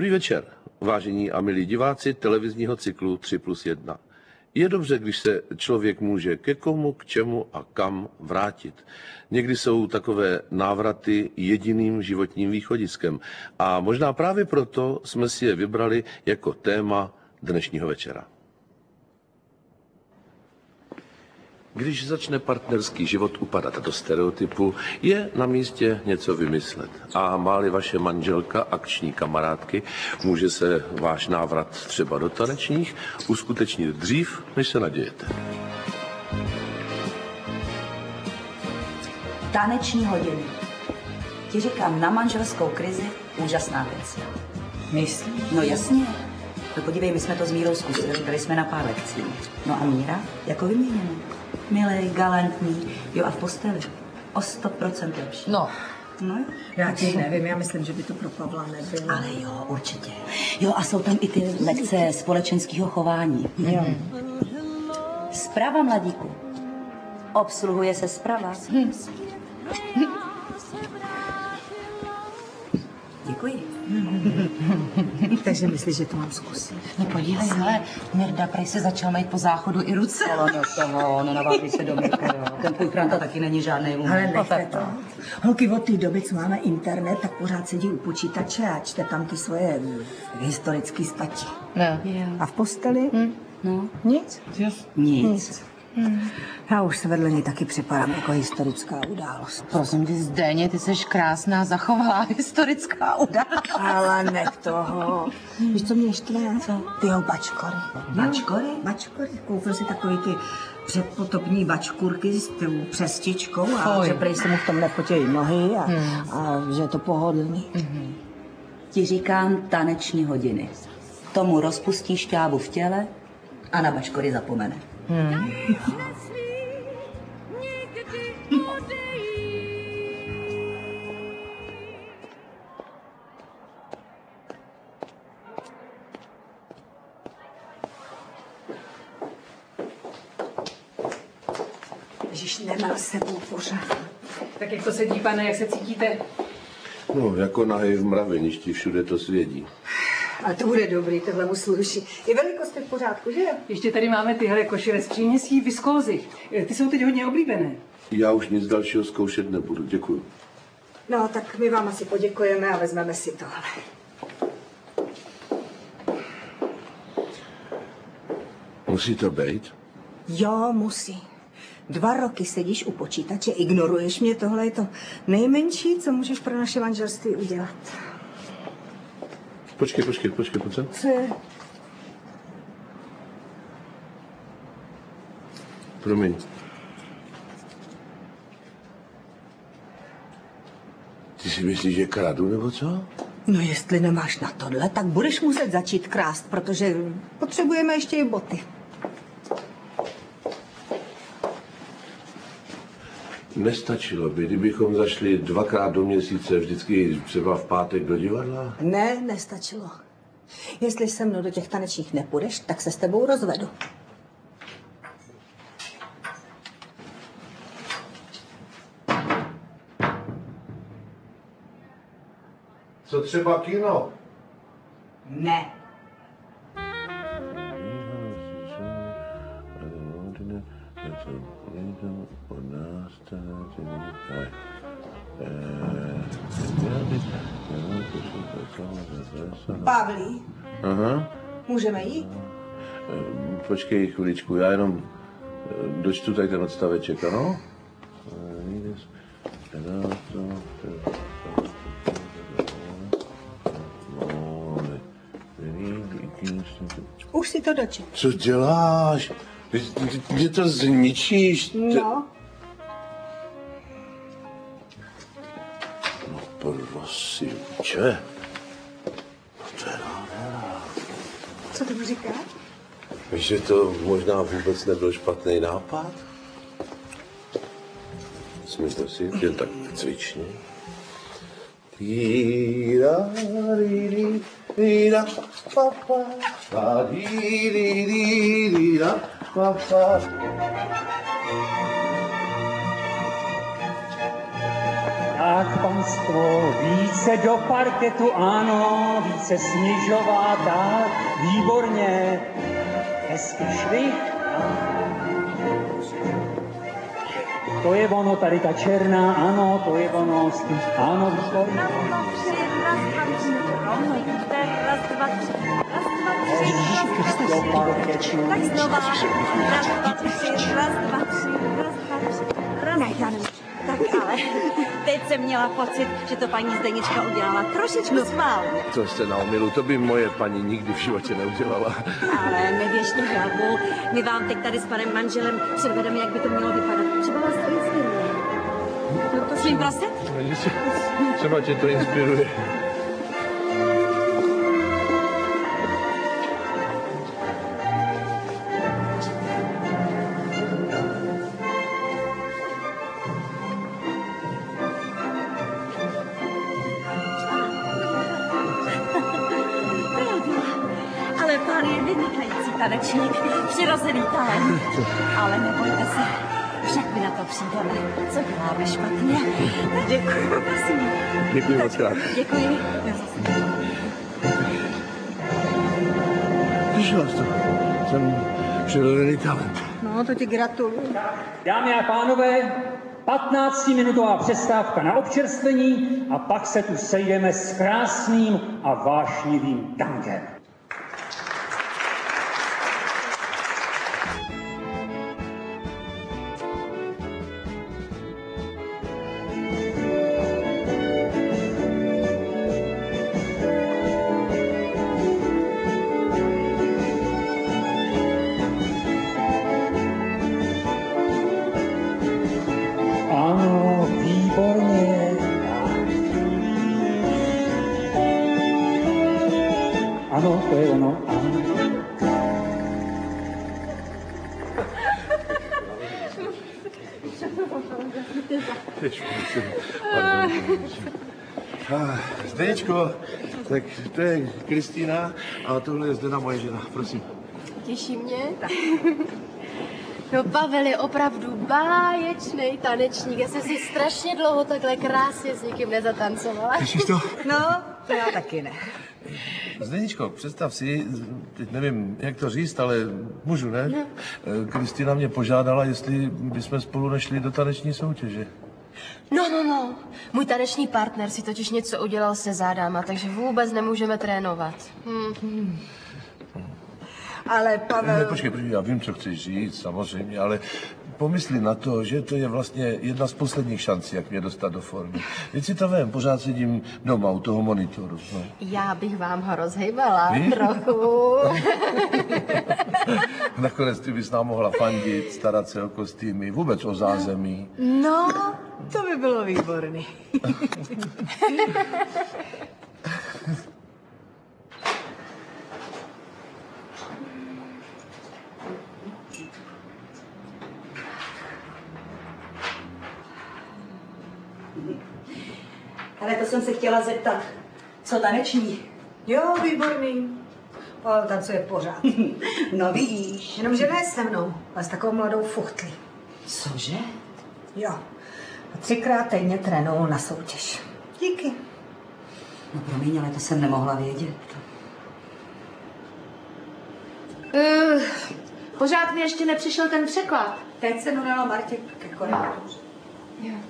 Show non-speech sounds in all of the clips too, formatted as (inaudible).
Dobrý večer, vážení a milí diváci televizního cyklu 3 plus 1. Je dobře, když se člověk může ke komu, k čemu a kam vrátit. Někdy jsou takové návraty jediným životním východiskem. A možná právě proto jsme si je vybrali jako téma dnešního večera. Když začne partnerský život upadat do stereotypu, je na místě něco vymyslet. A máli vaše manželka akční kamarádky, může se váš návrat třeba do tanečních uskutečnit dřív, než se nadějete. Taneční hodiny. Ti říkám, na manželskou krizi úžasná věc. Myslíš? No jasně. No podívej, my jsme to s Mírou zkusili, dali jsme na pár lekcí. No a Míra jako vyměněná. Milej, galantní, jo a v posteli. O 100% lepší. No, No já ti nevím, já myslím, že by to pro Pavla nebylo. Ale jo, určitě. Jo, a jsou tam i ty lekce společenského chování. Jo. Zprava, mladíku. Obsluhuje se zprava. Děkuji. (laughs) Takže myslíš, že to mám zkusit? No podívej, hele, Mirda prej se začal mít po záchodu i ruce. Ale no toho, no naváží se do Mirka, jo. Ten tvůj Franta taky není žádný uměl. Ale nechte to. Holky od té doby, co máme internet, tak pořád sedí u počítače a čte tam ty svoje mm, historické stati. Ne. A v posteli? No, Nic. nic. Já už se vedle ní taky připadám jako historická událost. Prosím tě, Zdeně, ty jsi krásná, zachovalá (laughs) historická událost. Ale ne toho. Víš, co mě štve? Co? Ty jeho bačkory. Bačkory? Bačkory. Koupil si takový ty předpotopní bačkurky s tou přestičkou a Fuj. že prej se mu v tom nepotějí nohy a, a že je to pohodlný. Ti říkám taneční hodiny. Tomu rozpustí šťávu v těle a na bačkory zapomene. Ježíš, nemá s sebou pořád. Tak jak to sedí, pane, jak se cítíte? No, jako nahej v mraveništi, všude to svědí. Ale to bude dobrý, tohle mu sluší. Je je v pořádku, že? Ještě tady máme tyhle košile z příměsí viskózy. E, Ty jsou teď hodně oblíbené. Já už nic dalšího zkoušet nebudu, děkuju. No, tak my vám asi poděkujeme a vezmeme si tohle. Musí to být? Jo, musí. Dva roky sedíš u počítače, ignoruješ mě, tohle je to nejmenší, co můžeš pro naše manželství udělat. Počkej, počkej, počkej, sem. Co je? Promiň. Ty si myslíš, že kradu, nebo co? No jestli nemáš na tohle, tak budeš muset začít krást, protože potřebujeme ještě i boty. Nestačilo by, kdybychom zašli dvakrát do měsíce, vždycky třeba v pátek do divadla? Ne, nestačilo. Jestli se mnou do těch tanečních nepůjdeš, tak se s tebou rozvedu. Co třeba kino? Ne. Pavlí, Aha. můžeme jít? Počkej chviličku, já jenom eh, dočtu tady ten odstaveček, ano? Už si to dočet. Co děláš? Mě to zničíš. No, No prosím, če? No to je nádhera. co tomu říká? Víš, že to možná vůbec nebyl špatný nápad? Smysl si, jen tak cvičně. Týra, rýri, rýra, pa, pa, pa, rýri, rýra, pa, pa. Tak, panstvo, více do parketu, ano, více snižová, tak, výborně. Hezky švih. To je ono, tady ta černá, ano, to je ono, s tím, ano, výborně. Do parketu. Tak znova. Raz, dva, tři, raz, dva, tři, raz, dva, tři, raz, nevím. Tak ale, (laughs) teď jsem měla pocit, že to paní Zdenička udělala trošičku schválně. To jste na omilu, to by moje paní nikdy v životě neudělala. Ale nevěšte hlavu, my vám teď tady s panem manželem předvedeme, jak by to mělo vypadat. Třeba vás to inspiruje. No to svým prasem? Třeba tě to inspiruje. Špatně? Děkuji. Děkuji moc krát. Děkuji. Jsi to. Jsem přirozený talent. No, to ti gratuluju. Dámy a pánové, 15-minutová přestávka na občerstvení a pak se tu sejdeme s krásným a vášnivým tangem. Zdeničko, tak to je Kristýna a tohle je Zdena moje žena, prosím. Těší mě. No Pavel je opravdu báječný tanečník. Já jsem si strašně dlouho takhle krásně s nikým nezatancovala. Slyšíš to? No, to já taky ne. Zdeničko, představ si, teď nevím, jak to říct, ale můžu, ne? No. Kristýna mě požádala, jestli bychom spolu nešli do taneční soutěže. No, no, no. Můj taneční partner si totiž něco udělal se zádama, takže vůbec nemůžeme trénovat. Hm. Ale Ne, Pavel, počkej, počkej, já vím, co chceš říct, samozřejmě, ale pomysli na to, že to je vlastně jedna z posledních šancí, jak mě dostat do formy. Teď si to vem, pořád sedím doma u toho monitoru. No. Já bych vám ho rozhýbala Víš? trochu. (laughs) Nakonec ty bys nám mohla fandit, starat se o kostýmy, vůbec o zázemí. no, to by bylo výborný. (laughs) Ale to jsem se chtěla zeptat. Co taneční? Jo, výborný. Pavel tancuje pořád. (laughs) No vidíš. Jenomže ne se mnou, ale s takovou mladou fuchtli. Cože? Jo. A třikrát týdně trénoval na soutěž. Díky. No promiň, ale to jsem nemohla vědět. Uh, pořád mi ještě nepřišel ten překlad. Teď jsem dala Martě ke korektůře. Pavel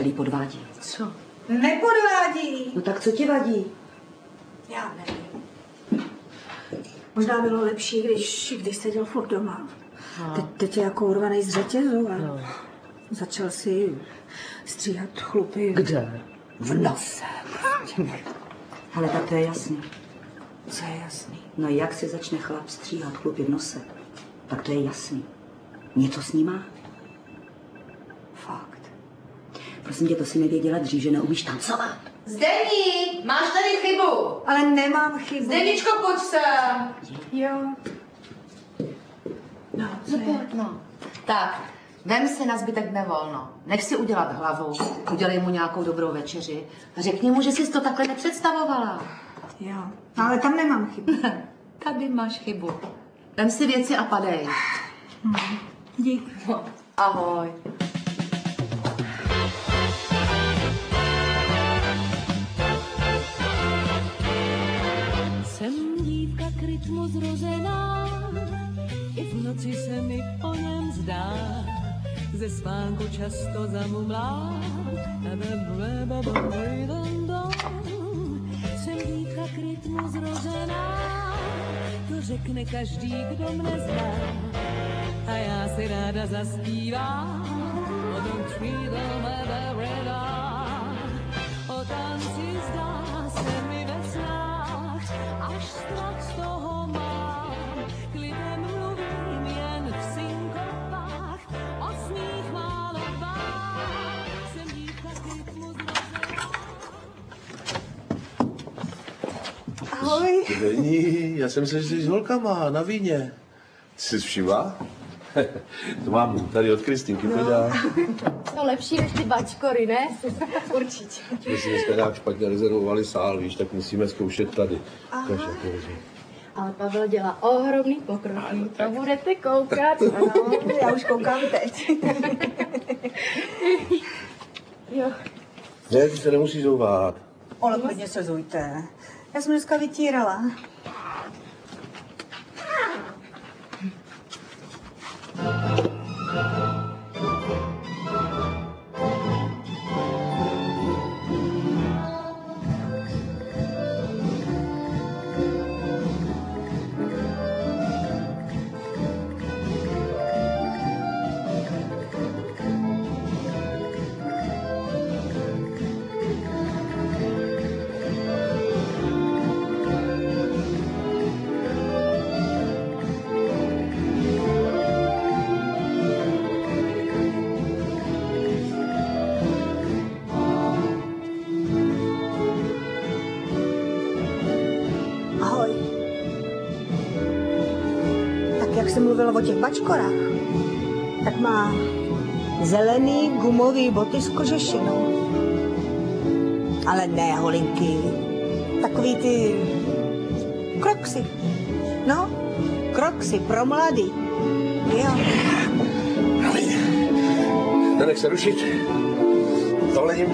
jí podvádí. Co? Nepodvádí. No tak co ti vadí? Já nevím. Možná bylo lepší, když, když seděl furt doma. Teď, teď je jako urvaný z řetězu a začal si stříhat chlupy. Kde? V nose. Ale tak to je jasný. Co je jasný. No jak se začne chlap stříhat chlupy v nose, tak to je jasný. Něco s ním má? Fakt. Prosím tě, to si nevěděla dřív, že neumíš tancovat. Zdení, máš tady chybu. Ale nemám chybu. Zdeničko, pojď sem. Jo. No, co je? No. Tak, vem si na zbytek nevolno. Nech si udělat hlavu, udělej mu nějakou dobrou večeři a řekni mu, že jsi to takhle nepředstavovala. Jo. No, ale tam nemám chybu. (laughs) Tady máš chybu. Vem si věci a padej. Dík. Ahoj. Jsem dívka k rytmu zrozená, i v noci se mi o něm zdá. Ze spánku často zamumlá, jsem dívka k rytmu zrozená, to řekne každý, kdo mne zná. A já si ráda zaspívám, o tom tweedle o tanci Ahoj. Není, já jsem se že jsi s holkama na víně. Jsi všimla? To mám tady od Kristýnky, no. podá. To lepší než ty bačkory, ne? Určitě. My si dneska nějak špatně rezervovali sál, víš, tak musíme zkoušet tady. Takže to vezmi. Ale Pavel dělá ohromný pokroky. To budete koukat. (laughs) Ano. Já už koukám teď. (laughs) Jo. Ne, ty se nemusíš zouvat. Ale klidně se zujte. Já jsem dneska vytírala. Bačkorách, tak má zelený gumový boty s kožešinou. Ale ne holinky. Takový ty kroksy. No, kroksy pro mladý. Jo. Nenech se rušit. Dovolím.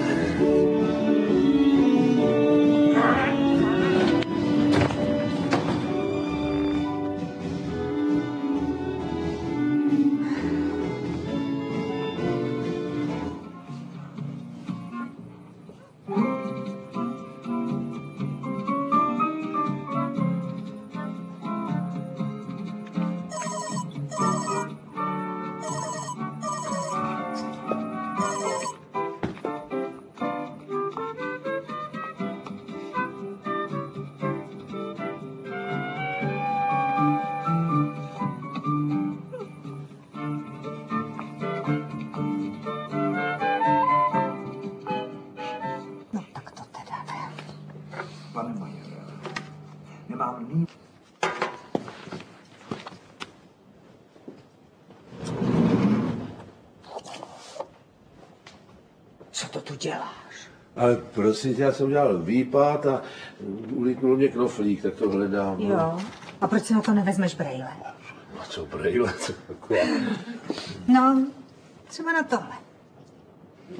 Co to tu děláš? Ale prosím tě, já jsem udělal výpad a ulítnul mě knoflík, tak to hledám. no. Jo. A proč si na to nevezmeš brejle? A co brejle, co taková? No, třeba na tohle.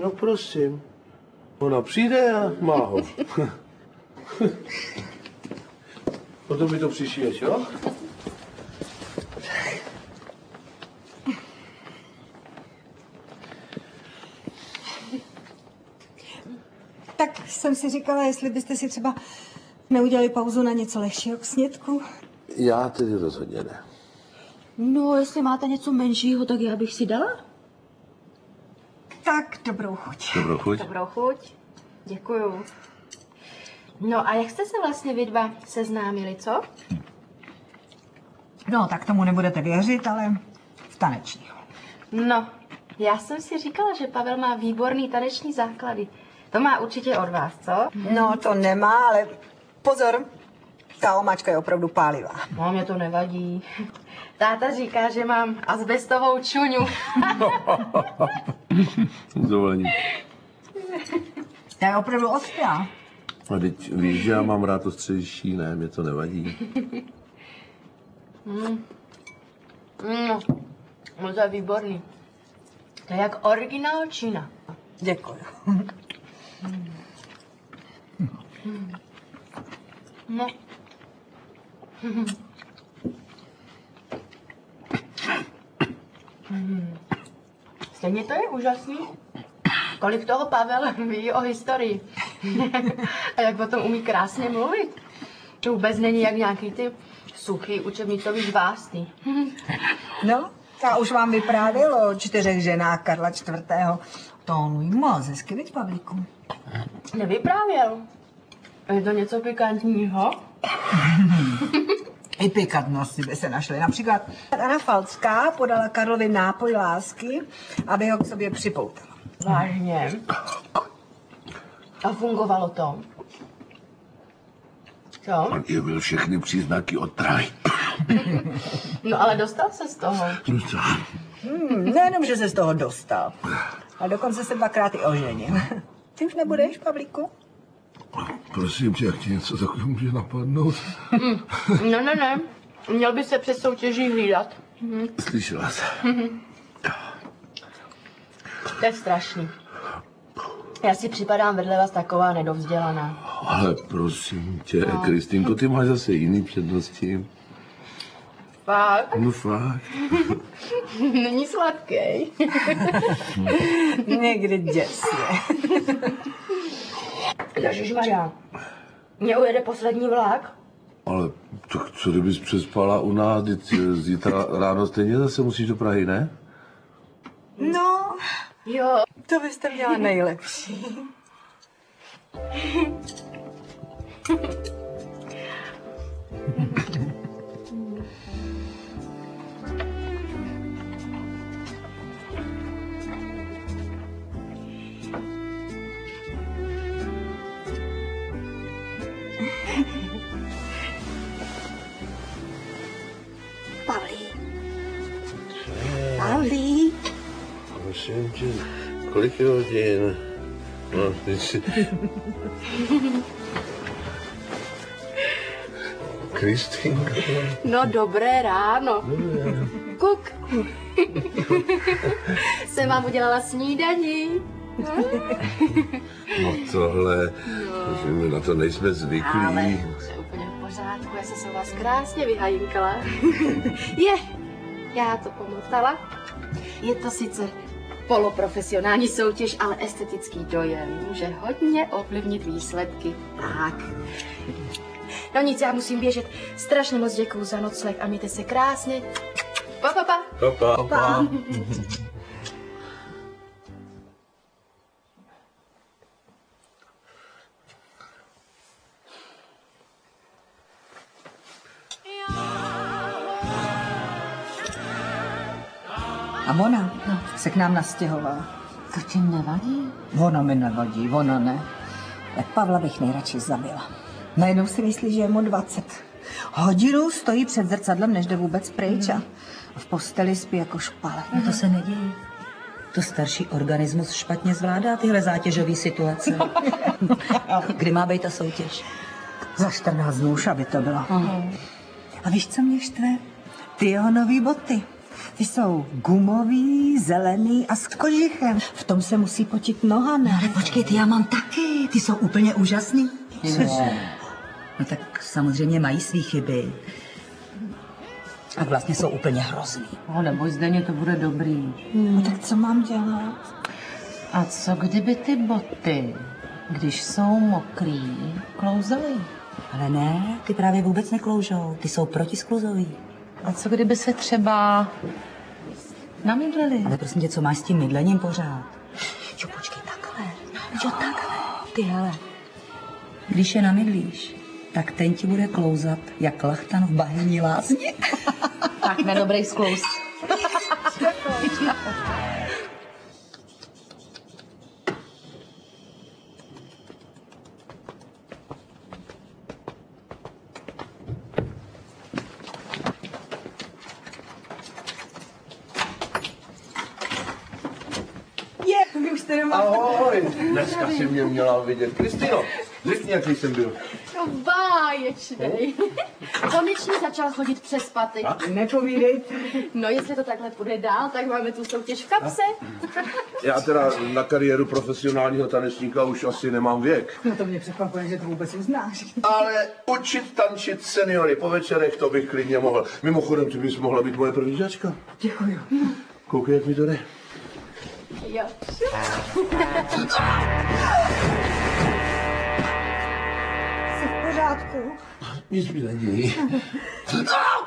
No prosím. Ona přijde a má ho. (laughs) Potom mi to přišiješ, jo? Tak jsem si říkala, jestli byste si třeba neudělali pauzu na něco lehčího k snědku. Já tedy rozhodně ne. No, jestli máte něco menšího, tak já bych si dala. Tak, dobrou chuť. Dobrou chuť. Dobrou chuť. Děkuju. No a jak jste se vlastně vy dva seznámili, co? No, tak tomu nebudete věřit, ale v tanečních. No, já jsem si říkala, že Pavel má výborný taneční základy. To má určitě od vás, co? No, to nemá, ale pozor, ta omáčka je opravdu pálivá. No, mě to nevadí. Táta říká, že mám asbestovou čuňu. (laughs) Dovolením. Ta je opravdu ostrá. A teď víš, že já mám rád to středější, ne, mě to nevadí. Mm. Mm. No to je výborný. To je jak originál Čína. Děkuji. No. Stejně to je úžasný. Kolik toho Pavel ví o historii. (laughs) A jak o tom umí krásně mluvit. To vůbec není jak nějaký ty suchý učebnicový žvásty. (laughs) No, a už vám vyprávěl o čtyřech ženách Karla IV. To on moc hezky, viď, Pavlíku? Nevyprávěl. Je to něco pikantního? (laughs) I pikantnosti by se našly. Například Anna Falcká podala Karlovi nápoj lásky, aby ho k sobě připoutala. Vážně. A fungovalo to? Co? Jevil všechny příznaky otraj. (laughs) No ale dostal se z toho. Hmm, nejenom, že se z toho dostal, ale dokonce se dvakrát i oženil. Ty už nebudeš, Pavlíku? Prosím tě, jak ti něco takového může napadnout? No, ne, ne. Měl by se před soutěží hlídat. Mhm. Slyšela jsi. Mhm. To je strašný. Já si připadám vedle vás taková nedovzdělaná. Ale prosím tě, No. Kristýnko, ty máš zase jiný přednosti. Fakt? No fakt. (laughs) Není sladký. (laughs) Někdy děsně. Ježišmarja. Mě ujede poslední vlak? Ale tak co kdybys přespala u nás, eh, zítra ráno stejně zase musíš do Prahy, ne? No, jo. To byste měla nejlepší. (laughs) Prosím tě, kolik je hodin? No, teď si... Kristýnko. No dobré ráno. Kuk. Jsem vám udělala snídaní. No tohle, že my na to nejsme zvyklí. Ale to je úplně v pořádku, já jsem se vás krásně vyhajinkala. je, já to pomotala. Je to sice poloprofesionální soutěž, ale estetický dojem může hodně ovlivnit výsledky. Tak. No nic, já musím běžet. Strašně moc děkuju za nocleh a mějte se krásně. Pa, pa, pa. Papa. Pa. A ona se k nám nastěhovala. To ti nevadí? Ona mi nevadí, ona ne. Tak Pavla bych nejradši zabila. Najednou si myslí, že je mu 20. Hodinu stojí před zrcadlem, než jde vůbec pryč a v posteli spí jako špalek. No to se neděje. To starší organismus špatně zvládá tyhle zátěžové situace. (laughs) Kdy má být ta soutěž? Za 14 dnů aby to bylo. A víš, co mě štve? Ty jeho nový boty. Ty jsou gumový, zelený a s kožichem. V tom se musí potit noha, ne? Ale počkej, ty já mám taky. Ty jsou úplně úžasný. Cože? No tak samozřejmě mají svý chyby. A vlastně jsou úplně hrozný. No, neboj, Zdeně, to bude dobrý. No tak co mám dělat? A co kdyby ty boty, když jsou mokrý, klouzaly? Ale ne, ty právě vůbec nekloužou. Ty jsou protiskluzový. A co kdyby se třeba namydleli? Ale prosím tě, co máš s tím mydlením pořád? Jo, počkej, takhle. Jo, takhle. Ty hele, když je namydlíš, tak ten ti bude klouzat jak lachtan v bahenní lázně. (laughs) tak nedobrý sklous. Dneska si mě měla vidět. Kristýno, Řekni, jaký jsem byl. No báječnej. Konečně začal chodit přes paty. Nepovídejte. No jestli to takhle půjde dál, tak máme tu soutěž v kapse. Já teda na kariéru profesionálního tanečníka už asi nemám věk. No to mě překvapuje, že to vůbec uznáš. Ale učit tančit seniory po večerech, to bych klidně mohl. Mimochodem, ty bys mohla být moje první žáčka. Děkuju. Koukej, jak mi to jde. Jo. Jsi v pořádku? Nic mi není. (laughs)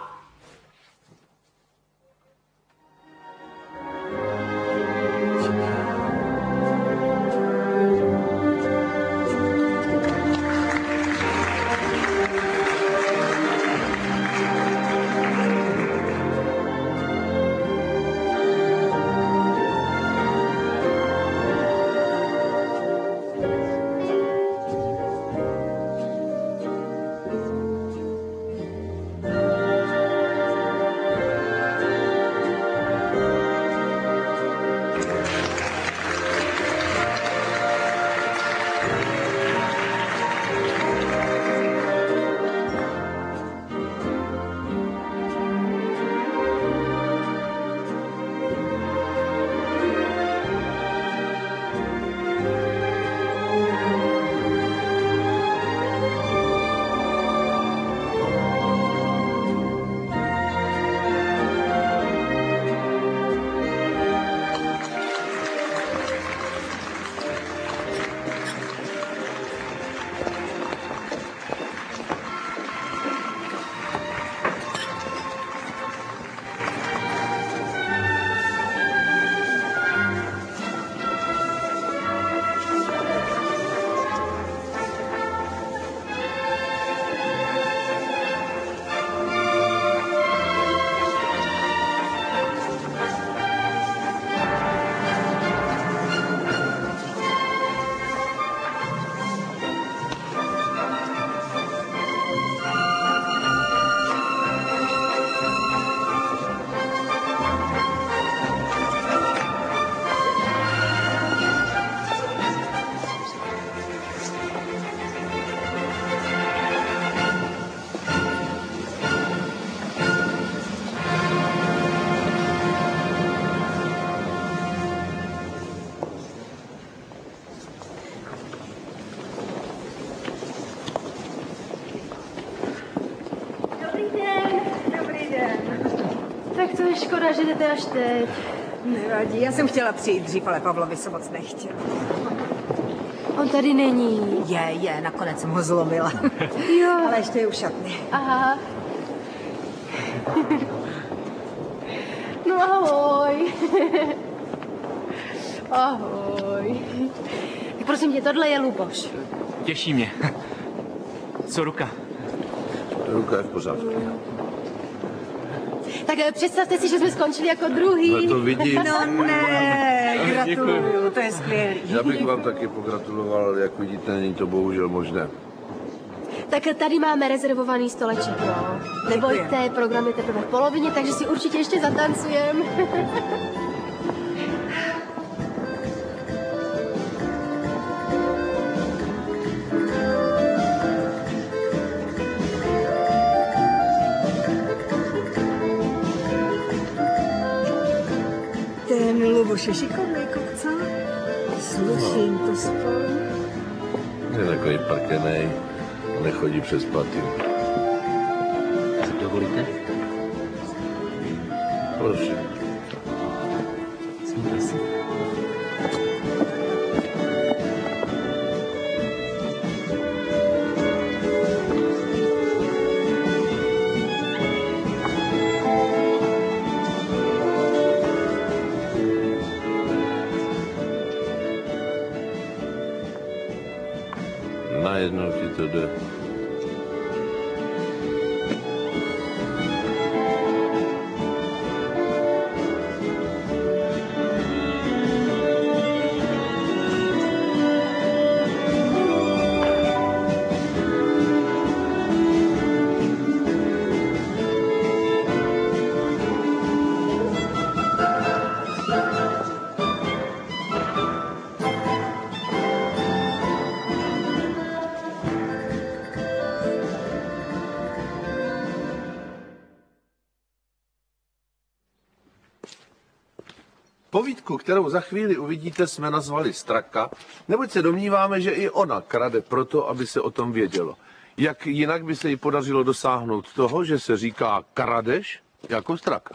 to je škoda, že jdete až teď. Nevadí, já jsem chtěla přijít dřív, ale Pavlovi se moc nechtěl. On tady není. Je, je, nakonec jsem ho zlomila. (laughs) Jo. Ale ještě je u šatny. Aha. No ahoj. (laughs) Ahoj. Tak prosím tě, tohle je Luboš. Těší mě. Co ruka? Ruka je v pořádku. Tak představte si, že jsme skončili jako druhý. No to vidím. No ne, gratuluju, to je skvělý. Já bych vám taky pogratuloval, jak vidíte, není to bohužel možné. Tak tady máme rezervovaný stoleček, no. Nebojte, program je teprve v polovině, takže si určitě ještě zatancujeme. (laughs) Luboš je šikovný kopca. Sluším to spolu. Je takový parkenej, nechodí přes paty. Dovolíte? Prosím. Povídku, kterou za chvíli uvidíte, jsme nazvali Straka, neboť se domníváme, že i ona krade proto, aby se o tom vědělo. Jak jinak by se jí podařilo dosáhnout toho, že se říká kradeš jako straka.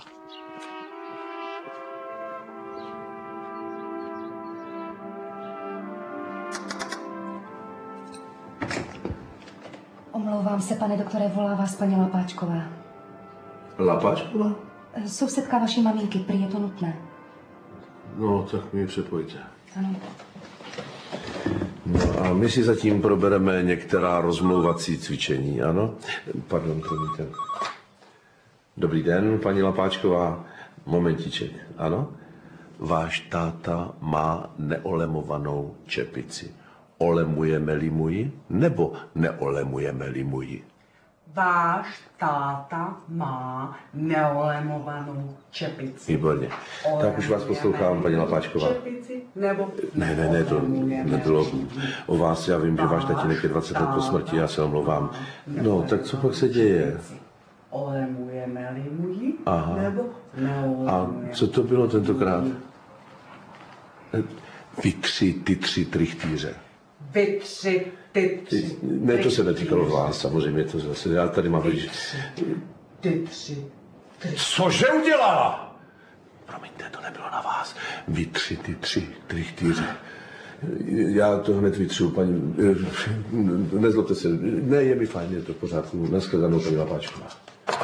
Omlouvám se, pane doktore, volá vás paní Lapáčková. Lapáčková? Sousedka vaší maminky, prý je to nutné. No, tak mi ji přepojte. Ano. No a my si zatím probereme některá rozmlouvací cvičení, ano? Pardon, promiňte. Dobrý den, paní Lapáčková. Momentíček, ano? Váš táta má neolemovanou čepici. Olemujeme-li mu ji, nebo neolemujeme-li mu ji? Váš táta má neolemovanou čepici. Výborně. Tak už vás poslouchám, paní Lapáčková. Čepici nebo Ne, ne, ne, to nebylo o vás. Já vím, že váš tatínek je 20 let po smrti, já se omlouvám. No, tak co pak se děje? olemujeme-li mu ji, nebo A co to bylo tentokrát? Vy tři, ty tři trichtýře. Vy tři, ty tři, Ne, to se netýkalo vás, samozřejmě to zase. Já tady mám totiž... ty tři. Cože udělala? Promiňte, to nebylo na vás. Vy tři, ty tři trichtýře. Já to hned vytřu, paní... Nezlobte se. Ne, je mi fajn, je to v pořádku. Naschledanou, paní Lapáčková.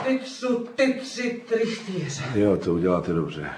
Ty tři, ty tři trichtýře. Jo, to uděláte dobře.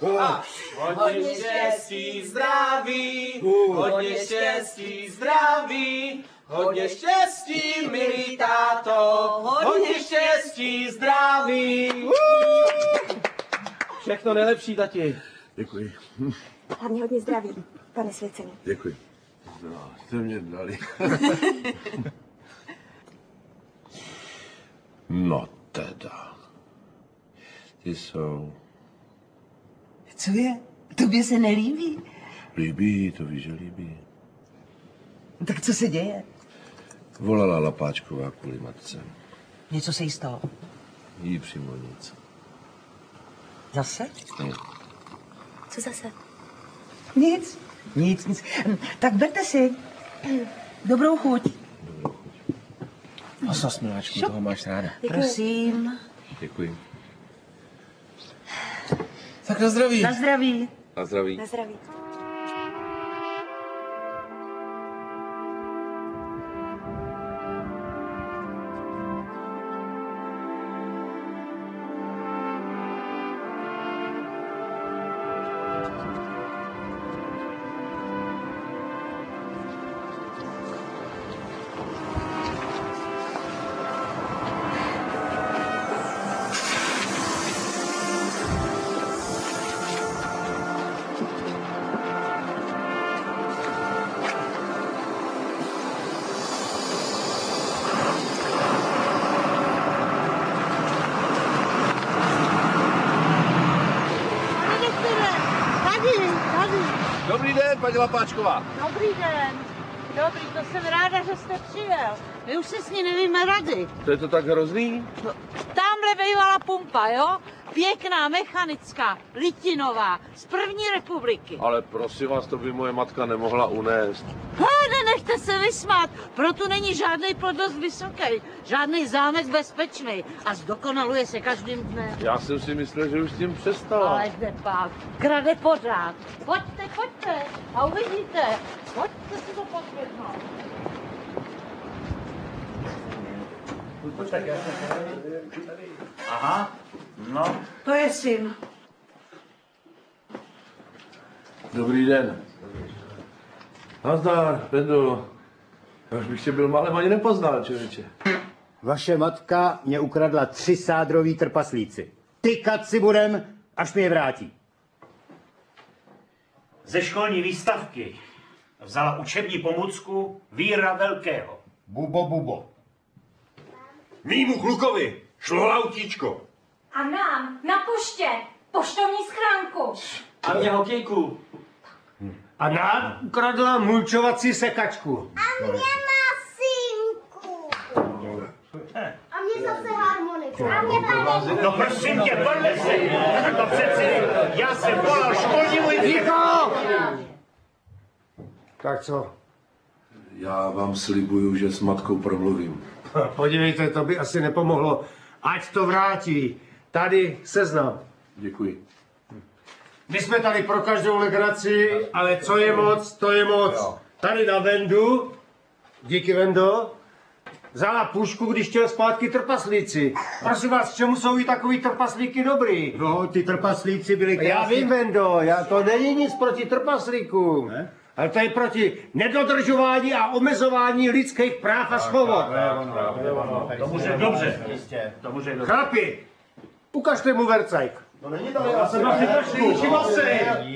Hodně štěstí, zdraví, hodně štěstí, zdraví, hodně štěstí, milý táto, hodně štěstí, zdraví. Všechno nejlepší, tati. Děkuji. Hlavně hodně zdraví, pane svěcení. Děkuji. No, jste mě dali. (laughs) no teda. Ty jsou... Co je? Tobě se nelíbí? Líbí, to víš, že líbí. Tak co se děje? Volala Lapáčková kvůli matce. Něco se jí stalo. Jí přímo nic. Zase? Ne. Co zase? Nic. Nic, nic. Tak berte si. Dobrou chuť. Osos, miláčku, toho máš ráda. Prosím. Děkuji. Tak na zdraví. Na zdraví. Na zdraví. Na zdraví. To je to tak hrozný? No, tamhle bývala pumpa, jo? Pěkná, mechanická, litinová, z první republiky. Ale prosím vás, to by moje matka nemohla unést. Ha, nenechte se vysmát, proto není žádný podnost vysoký, žádný zámek bezpečný a zdokonaluje se každým dnem. Já jsem si myslel, že už s tím přestala. Ale jde pak, krade pořád. Pojďte, pojďte a uvidíte. Pojďte si to Aha, no. To je syn. Dobrý den. Nazdar, Pendo. Já už bych tě byl malem ani nepoznal, člověče. Vaše matka mě ukradla tři sádroví trpaslíci. tykat si budem, až mi je vrátí. Ze školní výstavky vzala učební pomůcku Víra Velkého. Bubo, bubo. Mýmu klukovi šlo autíčko. A nám na poště poštovní schránku. A mě hokejku. A nám ukradla mulčovací sekačku. A mě masinku. A mě zase harmoniku. A mě pane. No prosím tě, podle se. To přeci, já jsem volal školnímu Ticho! Tak co? Já vám slibuju, že s matkou promluvím. Podívejte, to by asi nepomohlo. Ať to vrátí. Tady seznam. Děkuji. My jsme tady pro každou legraci, ale co je moc, to je moc. Tady na Vendu, díky Vendo, vzala pušku, když chtěl zpátky trpaslíci. Prosím vás, k čemu jsou i takový trpaslíky dobrý? No, ty trpaslíci byli krásní. Já vím, Vendo, já, to není nic proti trpaslíkům. Ne? Ale to je proti nedodržování a omezování lidských práv a svobod. To může dobře. To může dobře. Chlapi, ukažte mu vercajk. No není to, já jsem na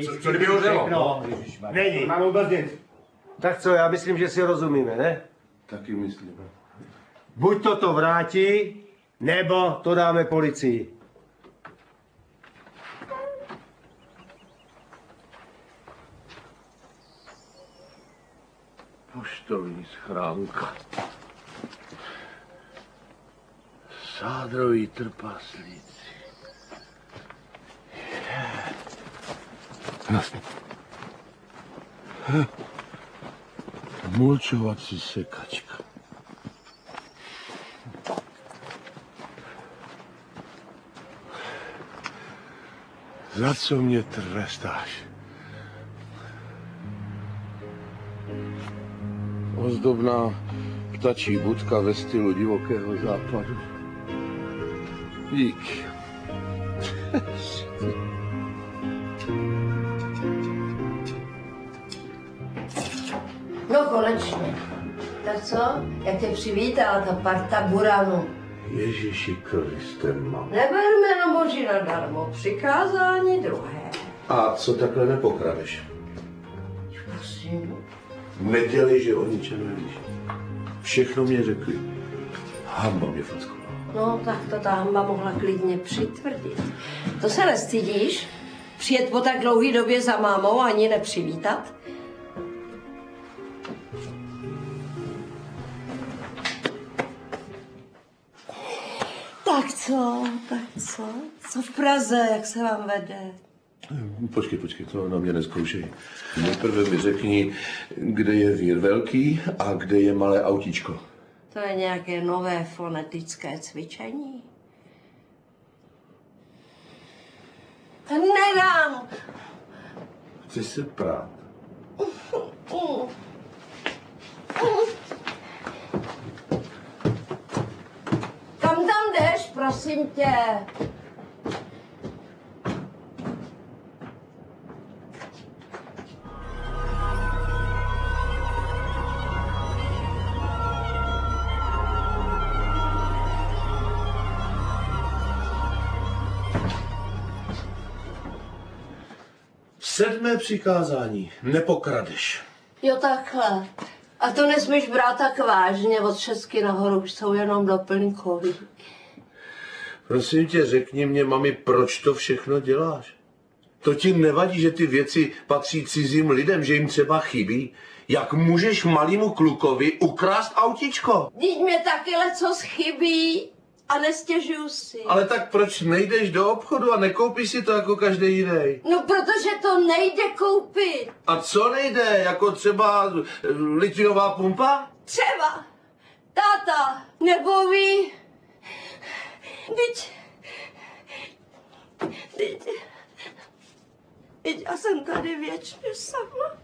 Co- co kdyby hořelo? Není. Mám vůbec nic. Tak co, já myslím, že si rozumíme, ne? Taky myslím. Buď to to vrátí, nebo to dáme policii. Poštovní schránka. Sádroví trpaslíci. Mulčovací sekačka. Za co mě trestáš? Ozdobná ptačí budka ve stylu divokého západu. Díky. (laughs) No konečně. Tak co? Jak tě přivítala ta parta buranu? Ježíši Kriste, mám. Neberme na boží nadarmo. Přikázání druhé. A co takhle nepokradeš? Nedělej, že o ničem nevíš. Všechno mě řekli. Hamba mě fackovala. No, tak to ta hamba mohla klidně přitvrdit. To se nestydíš? Přijet po tak dlouhé době za mámou a ani nepřivítat? Tak co, tak co? Co v Praze, jak se vám vede? Počkej, počkej, to na mě neskoušej. Nejprve mi řekni, kde je vír velký a kde je malé autíčko. To je nějaké nové fonetické cvičení. Nedám! Chci se prát. Kam tam jdeš, prosím tě? Sedmé přikázání. Nepokradeš. Jo, takhle. A to nesmíš brát tak vážně, od šestky nahoru už jsou jenom doplňkový. Prosím tě, řekni mě, mami, proč to všechno děláš? To ti nevadí, že ty věci patří cizím lidem, že jim třeba chybí? Jak můžeš malýmu klukovi ukrást autíčko? Vždyť mě taky co chybí a nestěžuju si. Ale tak proč nejdeš do obchodu a nekoupíš si to jako každý jiný? No, protože to nejde koupit. A co nejde? Jako třeba eh, litiová pumpa? Třeba táta nebo vy. Teď, teď, teď já jsem tady věčně sama.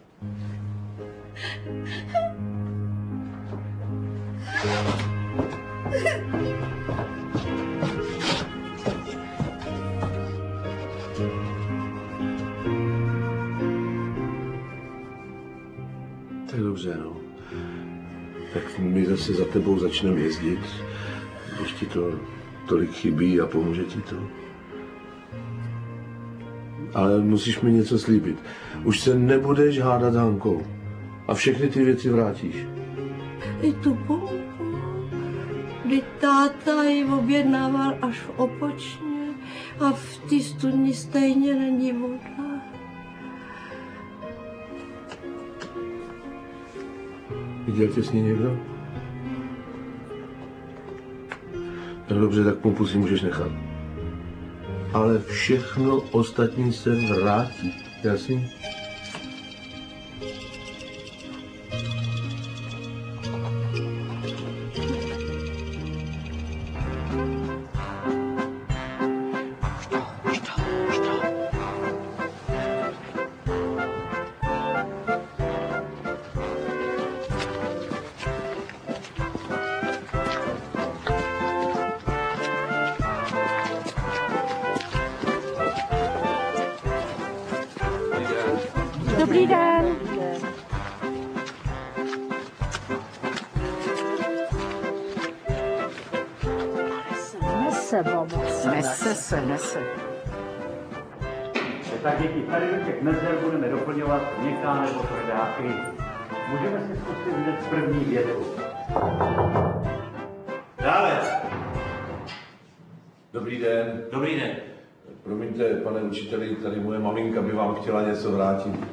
To dobře, no. Tak my zase za tebou začneme jezdit, když ti to tolik chybí a pomůže ti to. Ale musíš mi něco slíbit. Už se nebudeš hádat Hankou. A všechny ty věci vrátíš. I tu bombu, kdy táta ji objednával až v opočně a v té studni stejně není voda. Viděl tě s ní někdo? Tak dobře, tak pumpu si můžeš nechat. Ale všechno ostatní se vrátí. Jasný? Měkká nebo tvrdá i. Můžeme si zkusit hned první větu. Dále. Dobrý den. Dobrý den. Promiňte, pane učiteli, tady moje maminka by vám chtěla něco vrátit. (laughs)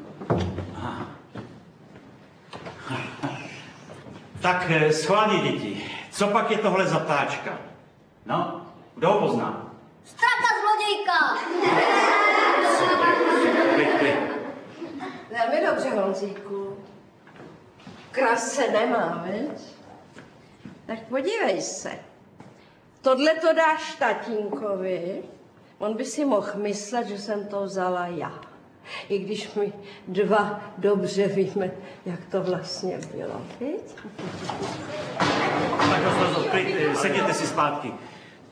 Tak eh, schválně, děti. Co pak je tohle za ptáčka? No, kdo ho pozná? Straka zlodějka! (laughs) Klid, klid. Velmi dobře, Honzíku. Kras se nemá, viď? Tak podívej se. Tohle to dáš tatínkovi, on by si mohl myslet, že jsem to vzala já. I když my dva dobře víme, jak to vlastně bylo, viď? Tak eh, sedněte si zpátky.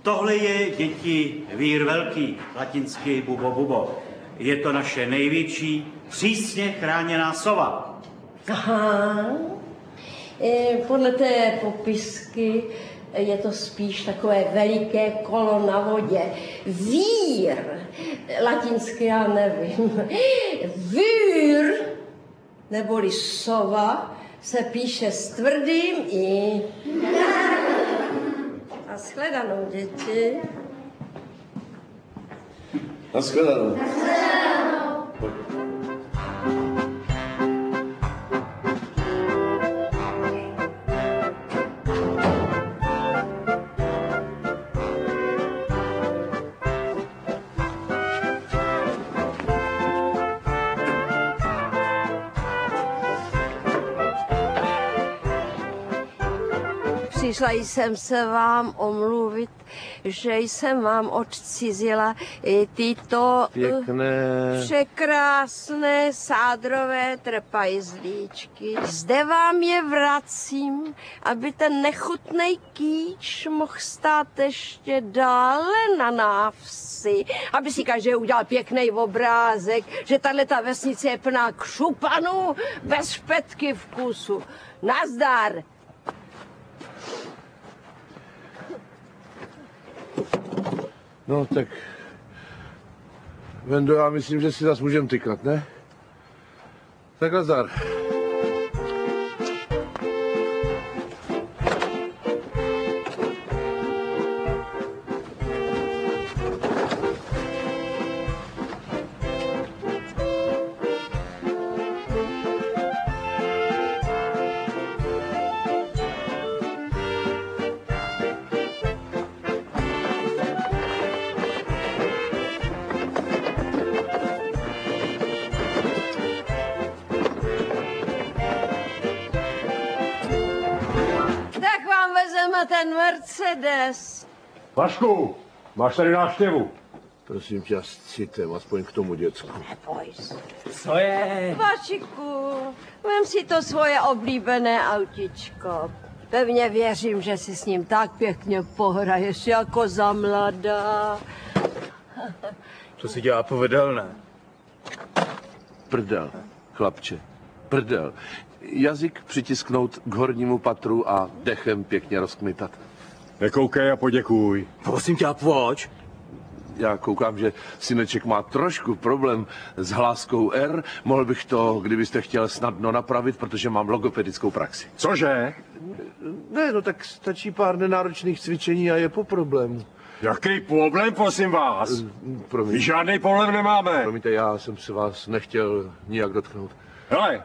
Tohle je děti vír velký, latinsky bubo bubo. Je to naše největší přísně chráněná sova. Aha. E, podle té popisky je to spíš takové veliké kolo na vodě. Vír, latinsky já nevím. Vír, neboli sova, se píše s tvrdým i. A shledanou, děti. Naschledanou. Přišla jsem se vám omluvit, že jsem vám odcizila tyto eh, Pěkné. překrásné sádrové trpajzlíčky. Zde vám je vracím, aby ten nechutnej kýč mohl stát ještě dále na návsi, aby si každý udělal pěkný obrázek, že tahle ta vesnice je plná křupanů bez špetky vkusu. Nazdar! No tak, Vendo, já myslím, že si zas můžeme tykat, ne? Tak nazdar. Vašku, máš tady návštěvu. Prosím tě, s citem, aspoň k tomu děcku. Neboj se. Co je? Vašiku, vem si to svoje oblíbené autičko. Pevně věřím, že si s ním tak pěkně pohraješ jako za mladá. To si dělá povedelné. Prdel, chlapče, prdel. Jazyk přitisknout k hornímu patru a dechem pěkně rozkmitat. Nekoukej a poděkuj. Prosím tě, a pojď. já koukám, že syneček má trošku problém s hláskou R. Mohl bych to, kdybyste chtěl, snadno napravit, protože mám logopedickou praxi. Cože? Ne, no tak stačí pár nenáročných cvičení a je po problému. Jaký problém, prosím vás? Promiň. Žádný problém nemáme. Promiňte, já jsem se vás nechtěl nijak dotknout. Hele,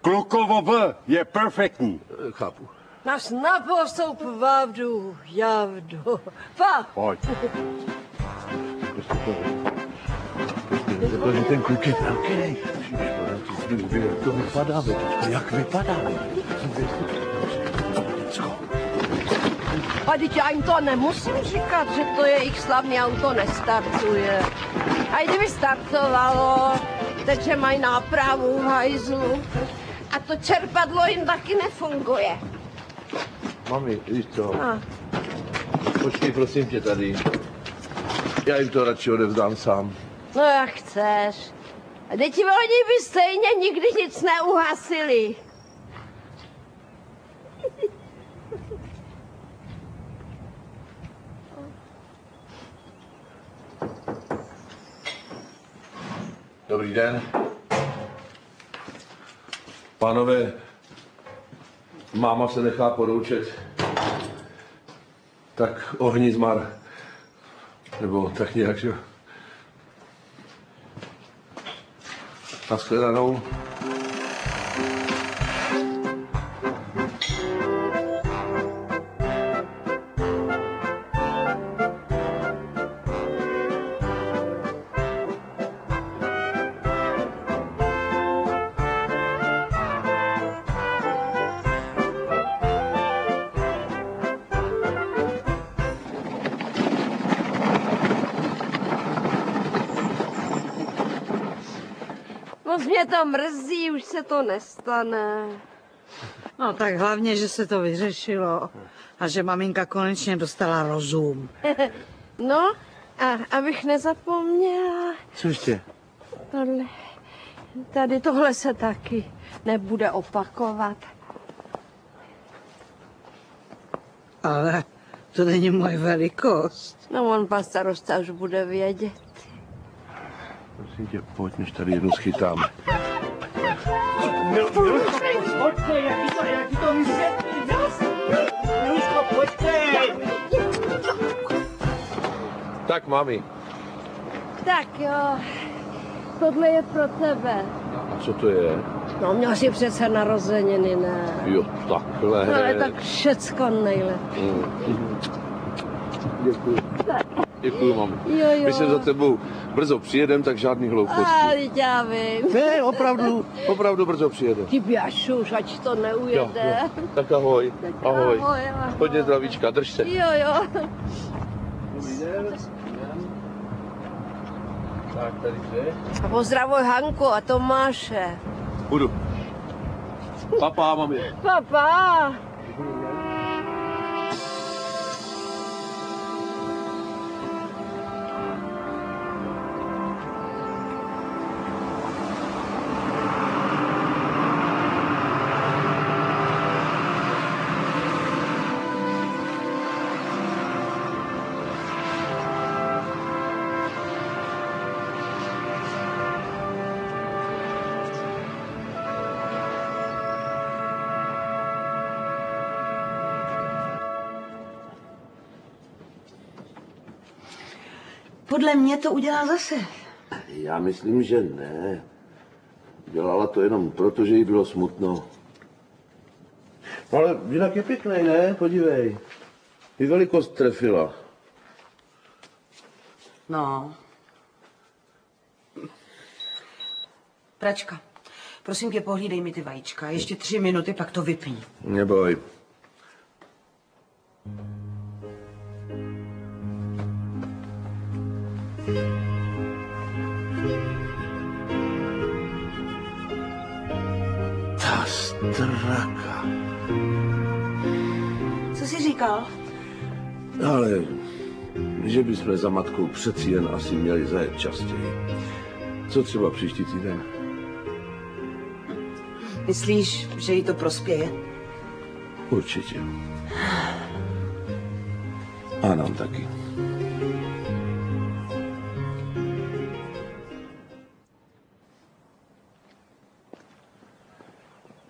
klukovo B je perfektní. Chápu. Nás naprosto pravdu, javdu. Pa! Pojď. Že ten kluk je velký. To vypadá, Betičko, jak vypadá? A teď já jim to nemusím říkat, že to je jejich slavný auto nestartuje. A i kdyby startovalo, takže mají nápravu v hajzlu. A to čerpadlo jim taky nefunguje. Mami, víš co? A, Počkej, prosím tě tady. Já jim to radši odevzdám sám. no jak chceš. A teď oni by stejně nikdy nic neuhasili. Dobrý den. Pánové, máma se nechá poroučet. Tak ohni zmar. Nebo tak nějak, že jo. Naschledanou. Mě to mrzí, už se to nestane. No tak hlavně, že se to vyřešilo a že maminka konečně dostala rozum. (laughs) No, a abych nezapomněla, Co ještě? tohle, tady tohle se taky nebude opakovat. Ale to není moje velikost. No on pan starosta už bude vědět. Prosím tě, pojď, než tady jednu schytáme. Pojďte, jaký to, jaký to vysvětlí. Miluško, pojďte. Tak, mami, Tak jo, tohle je pro tebe. a co to je? No měl jsi přece narozeniny, ne? Jo, takhle. No, ale tak všecko nejlepší. Mm. Děkuji. Děkuji, mami. Jo, jo. My se za tebou brzo přijedem, tak žádný hlouposti. A teď já vím. Ne, opravdu, opravdu brzo přijedem. Ty běžuš, ať to neujede. Jo, jo. Tak ahoj, ahoj. ahoj, ahoj. Hodně zdravíčka, drž se. Jo, jo. Tak, tady jde. A pozdravuj Hanku a Tomáše. Budu. Papa, mami. Papa. Podle mě to udělá zase. Já myslím, že ne. Dělala to jenom proto, že jí bylo smutno. No ale jinak je pěkný, ne? Podívej. I velikost trefila. No. Pračka, prosím tě, pohlídej mi ty vajíčka. Ještě tři minuty, pak to vypni. Neboj. Ta straka. Co jsi říkal? Ale že bychom za matkou přeci jen asi měli zajet častěji. Co třeba příští týden? Myslíš, že jí to prospěje? Určitě. A nám taky.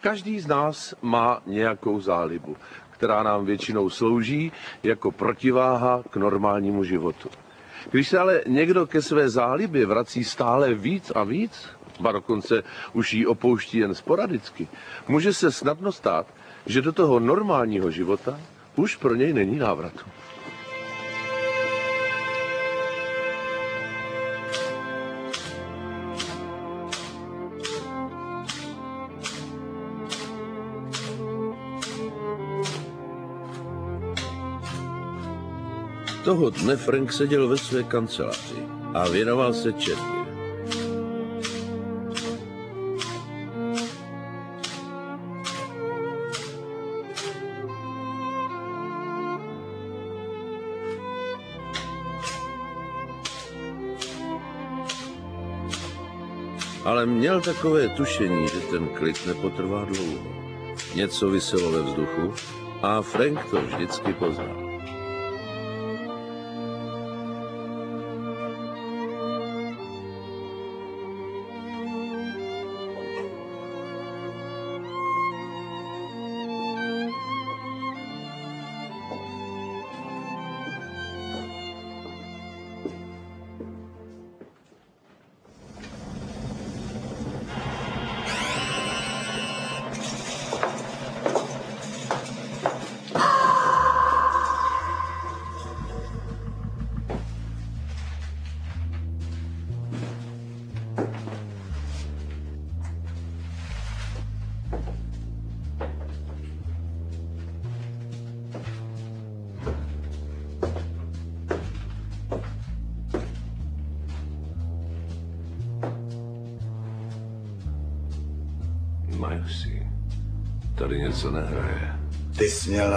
Každý z nás má nějakou zálibu, která nám většinou slouží jako protiváha k normálnímu životu. Když se ale někdo ke své zálibě vrací stále víc a víc, ba dokonce už ji opouští jen sporadicky, může se snadno stát, že do toho normálního života už pro něj není návratu. Toho dne Frank seděl ve své kanceláři a věnoval se četbě. Ale měl takové tušení, že ten klid nepotrvá dlouho. Něco vyselo ve vzduchu a Frank to vždycky poznal.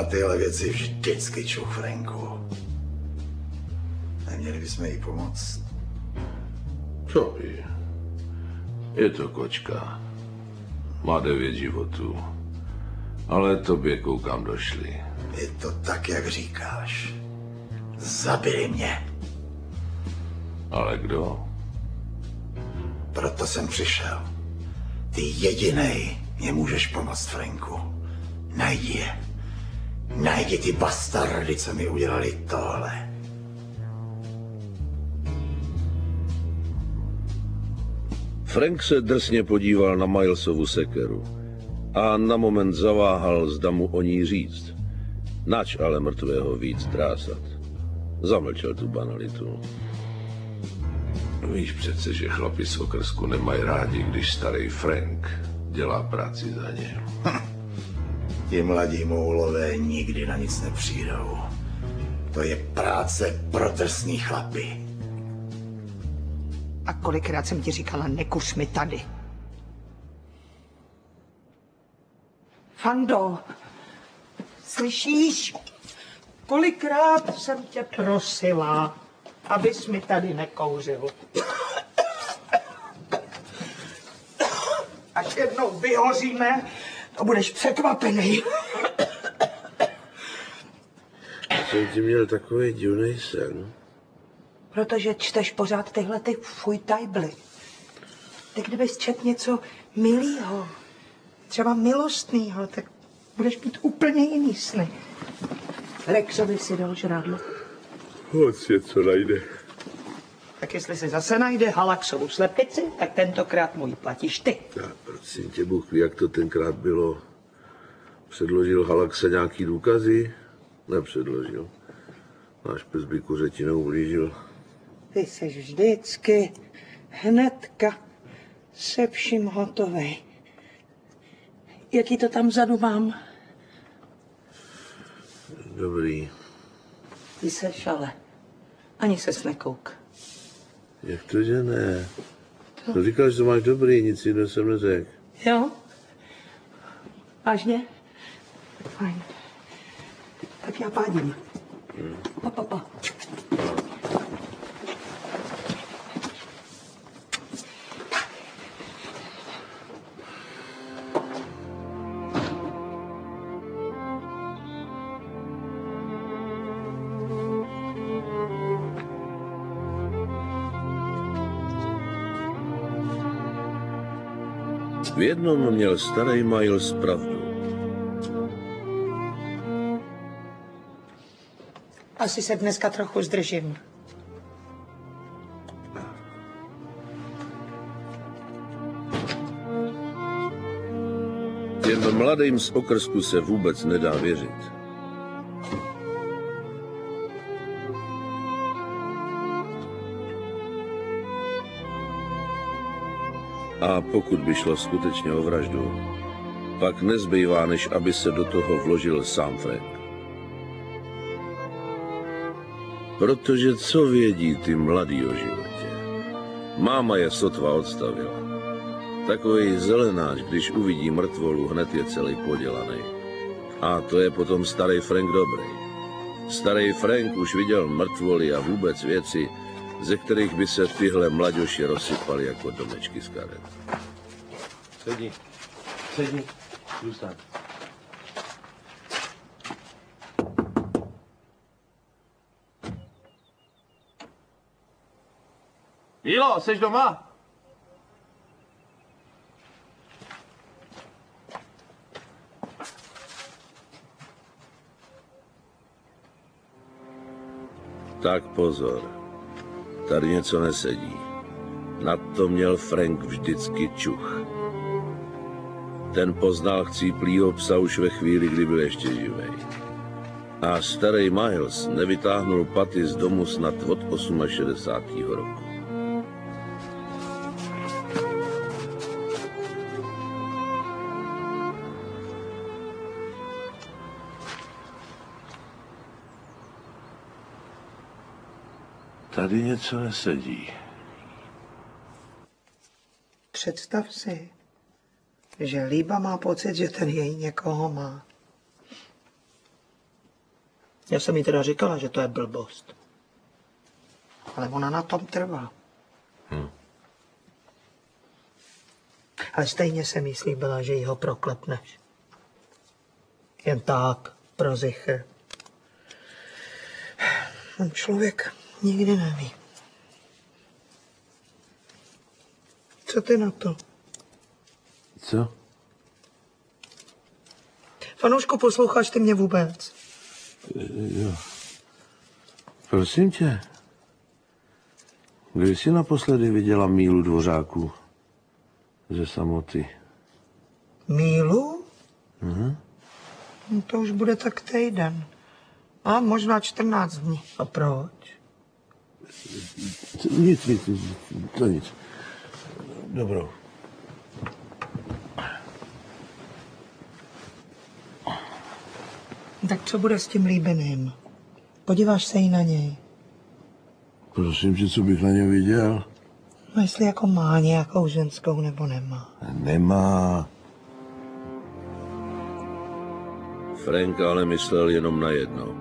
Tyhle věci vždycky čuch, Franku. Neměli bychom jí pomoct? Co ví? Je to kočka. Má devět životů. Ale tobě koukám došli. Je to tak, jak říkáš. Zabili mě. Ale kdo? Proto jsem přišel. Ty jedinej mě můžeš pomoct, Franku. Najdi je. Najdi ty bastardy, co mi udělali tohle. Frank se drsně podíval na Milesovu sekeru a na moment zaváhal, zda mu o ní říct. Nač ale mrtvého víc trásat. Zamlčel tu banalitu. Víš přece, že chlapi z okrsku nemají rádi, když starý Frank dělá práci za ně. (laughs) Ti mladí moulové nikdy na nic nepřijdou. To je práce pro drsný chlapy. A kolikrát jsem ti říkala, nekuř mi tady. Fando, slyšíš? Kolikrát jsem tě prosila, abys mi tady nekouřil. Až jednou vyhoříme, to budeš překvapený. Jsem ti měl takový divný sen. Protože čteš pořád tyhle ty fuj tajbly. Ty kdybys čet něco milýho, třeba milostného, tak budeš mít úplně jiný sny. Rexovi si dal žrádlo. Moc je, co najde. Tak jestli se zase najde Halaxovu slepici, tak tentokrát můj platíš ty. Já, prosím tě, Bůh ví, jak to tenkrát bylo. Předložil Halaxa nějaký důkazy? Nepředložil. Náš pes by kuřeti neublížil. Ty jsi vždycky hnedka se vším hotovej. Jaký to tam vzadu mám? Dobrý. Ty seš ale. Ani ses nekouk. Jak to, že ne? To říkal, že to máš dobrý, nic jiného jsem neřekl. Jo? Vážně? Fajn. Tak já pádím. Pa, pa, pa. V jednom měl starý Miles pravdu. Asi se dneska trochu zdržím. Těm mladým z okrsku se vůbec nedá věřit. A pokud by šlo skutečně o vraždu, pak nezbývá, než aby se do toho vložil sám Frank. Protože co vědí ty mladý o životě? Máma je sotva odstavila. Takový zelenáč, když uvidí mrtvolu, hned je celý podělaný. A to je potom starý Frank dobrý. Starý Frank už viděl mrtvoly a vůbec věci, ze kterých by se tyhle mladoši rozsypali jako domečky z karet. Sedni. Sedni. Zůstaň. Mílo, jsi doma? Tak pozor, tady něco nesedí. Na to měl Frank vždycky čuch. Ten poznal chcíplýho psa už ve chvíli, kdy byl ještě živej. A starý Miles nevytáhnul paty z domu snad od 68. roku. Tady něco nesedí. Představ si, že Líba má pocit, že ten její někoho má. Já jsem jí teda říkala, že to je blbost. Ale ona na tom trvá. Hm. Ale stejně se mi slíbila, že ji ho proklepneš. Jen tak, pro zichr. Ten člověk nikdy neví. Co ty na to? Co? Fanoušku, posloucháš ty mě vůbec? Jo. Prosím tě. Kdy jsi naposledy viděla mílu dvořáků ze samoty? Mílu? Mhm. No to už bude tak týden. A možná 14 dní. A proč? Nic, nic, nic, to nic. Dobrou. Tak co bude s tím líbeným? Podíváš se jí na něj. Prosím tě, co bych na něm viděl? No jestli jako má nějakou ženskou nebo nemá. Nemá. Frank ale myslel jenom na jedno.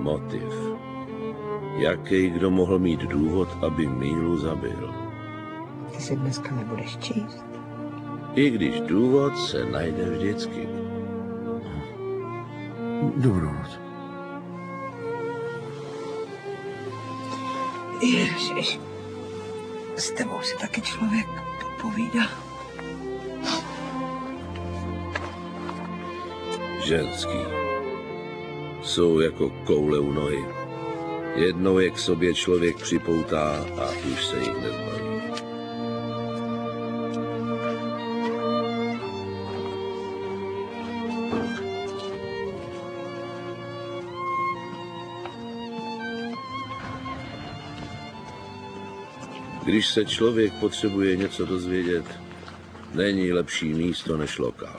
Motiv. Jaký kdo mohl mít důvod, aby Mílu zabil? Ty si dneska nebudeš číst. I když důvod se najde vždycky. Dobrou noc. Ježiš, s tebou si taky člověk povídá. Ženský. Jsou jako koule u nohy. Jednou je k sobě člověk připoutá a už se jich nezbaví. Když se člověk potřebuje něco dozvědět, není lepší místo než lokál.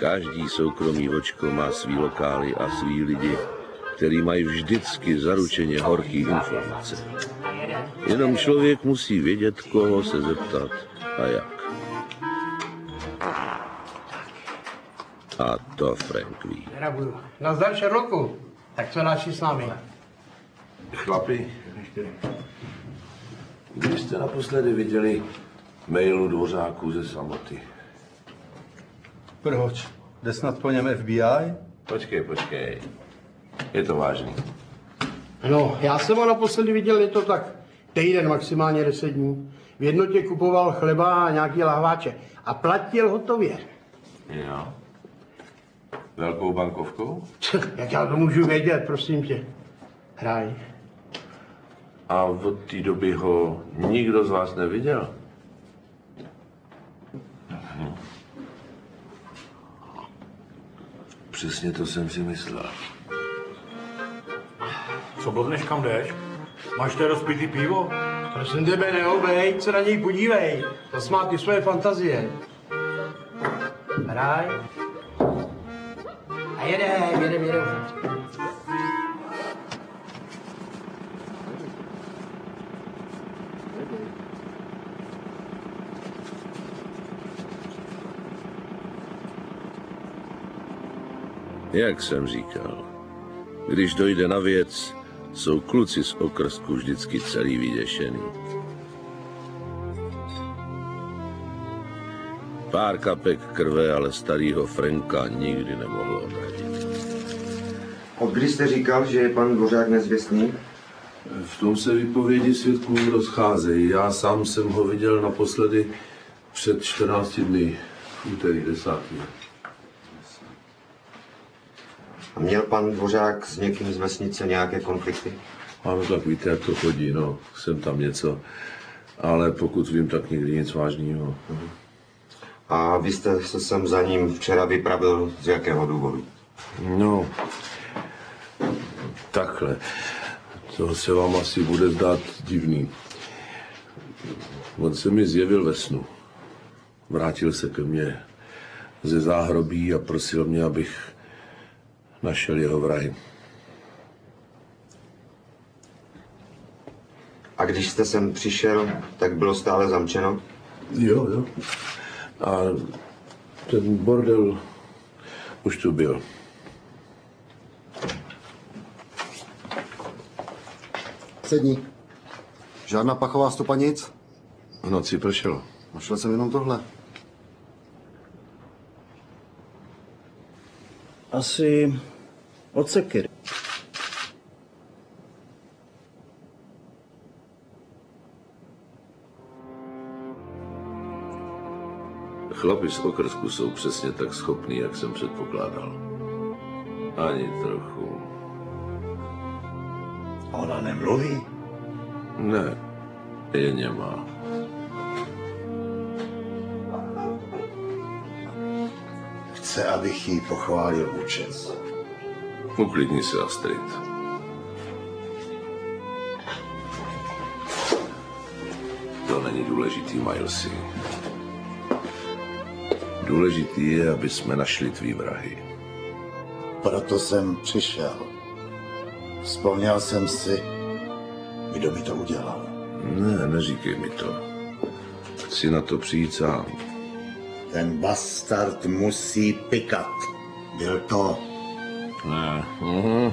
Každý soukromý očko má svý lokály a svý lidi, který mají vždycky zaručeně horký informace. Jenom člověk musí vědět, koho se zeptat a jak. A to Frank ví. Nerabuju. Nazdar Sherlocku. Tak co další s námi? Chlapi, když jste jste naposledy viděli mailu dvořáků ze samoty? Proč? Jde snad po něm FBI? Počkej, počkej. Je to vážný. No, já jsem ho naposledy viděl, je to tak týden, maximálně deset dní. V jednotě kupoval chleba a nějaký lahváče. A platil hotově. Jo. Velkou bankovkou? (laughs) Jak já to můžu vědět, prosím tě. Hraj. A od té doby ho nikdo z vás neviděl? Mhm. Přesně to jsem si myslel. Co blbneš, kam jdeš? Máš tady rozpitý pivo? Prosím tebe, neobej, se na něj podívej. To má ty svoje fantazie. Hraj. A jedem, jedem, jedem. Jak jsem říkal, když dojde na věc, jsou kluci z okrsku vždycky celý vyděšený. Pár kapek krve, ale starýho Franka nikdy nemohlo odradit. Od kdy jste říkal, že je pan Dvořák nezvěstný? V tom se vypovědi svědků rozcházejí. Já sám jsem ho viděl naposledy před 14 dny, v úterý 10. A měl pan Dvořák s někým z vesnice nějaké konflikty? Ano, tak víte, jak to chodí, no. Jsem tam něco. Ale pokud vím, tak nikdy nic vážného. A vy jste se sem za ním včera vypravil z jakého důvodu? No, takhle. To se vám asi bude zdát divný. On se mi zjevil ve snu. Vrátil se ke mně ze záhrobí a prosil mě, abych našel jeho vraj. A když jste sem přišel, tak bylo stále zamčeno? Jo, jo. A ten bordel už tu byl. Sedni. Žádná pachová stopa nic? V noci pršelo. Našel jsem jenom tohle. Asi od sekery. Chlapi z okrsku jsou přesně tak schopní, jak jsem předpokládal. Ani trochu. Ona nemluví? Ne, je němá. Chce, abych jí pochválil účes. Uklidni se, Astrid. To není důležitý, Milesy. Důležitý je, aby jsme našli tvý vrahy. Proto jsem přišel. Vzpomněl jsem si, kdo by to udělal. Ne, neříkej mi to. Chci na to přijít sám. Ten bastard musí pikat. Byl to. Ne. Mhm.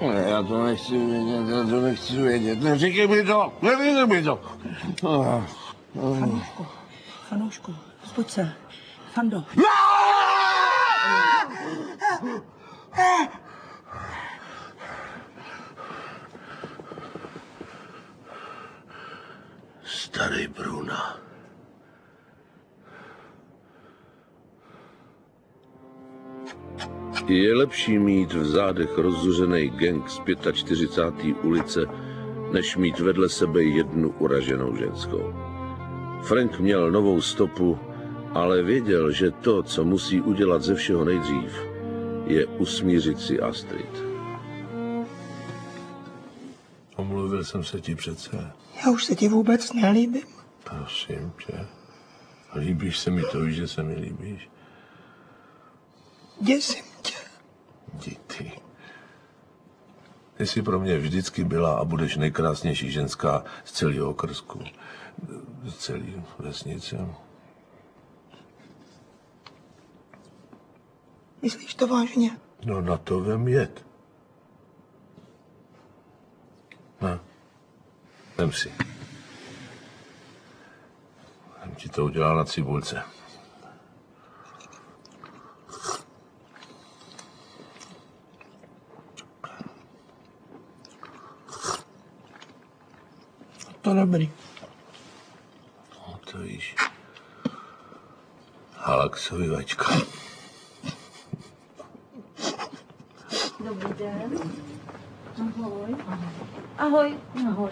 Ne, já to nechci vědět, já to nechci vědět. Neříkej mi to, neříkej mi to. Ah. Fanoušku, zbuď se. Fando. Starý Bruna. Je lepší mít v zádech rozzuřený gang z 45. ulice, než mít vedle sebe jednu uraženou ženskou. Frank měl novou stopu, ale věděl, že to, co musí udělat ze všeho nejdřív, je usmířit si Astrid. Omluvil jsem se ti přece. Já už se ti vůbec nelíbím. Prosím tě. Líbíš se mi to, víš, že se mi líbíš. Děsím tě. Jdi ty. Jsi pro mě vždycky byla a budeš nejkrásnější ženská z celého okrsku. Z celé vesnice. Myslíš to vážně? No na to vem jet. Na. Vem si. Jsem ti to udělal na cibulce. To dobrý. No to víš. Halaxový vačka. Dobrý den. Ahoj. Ahoj. Ahoj.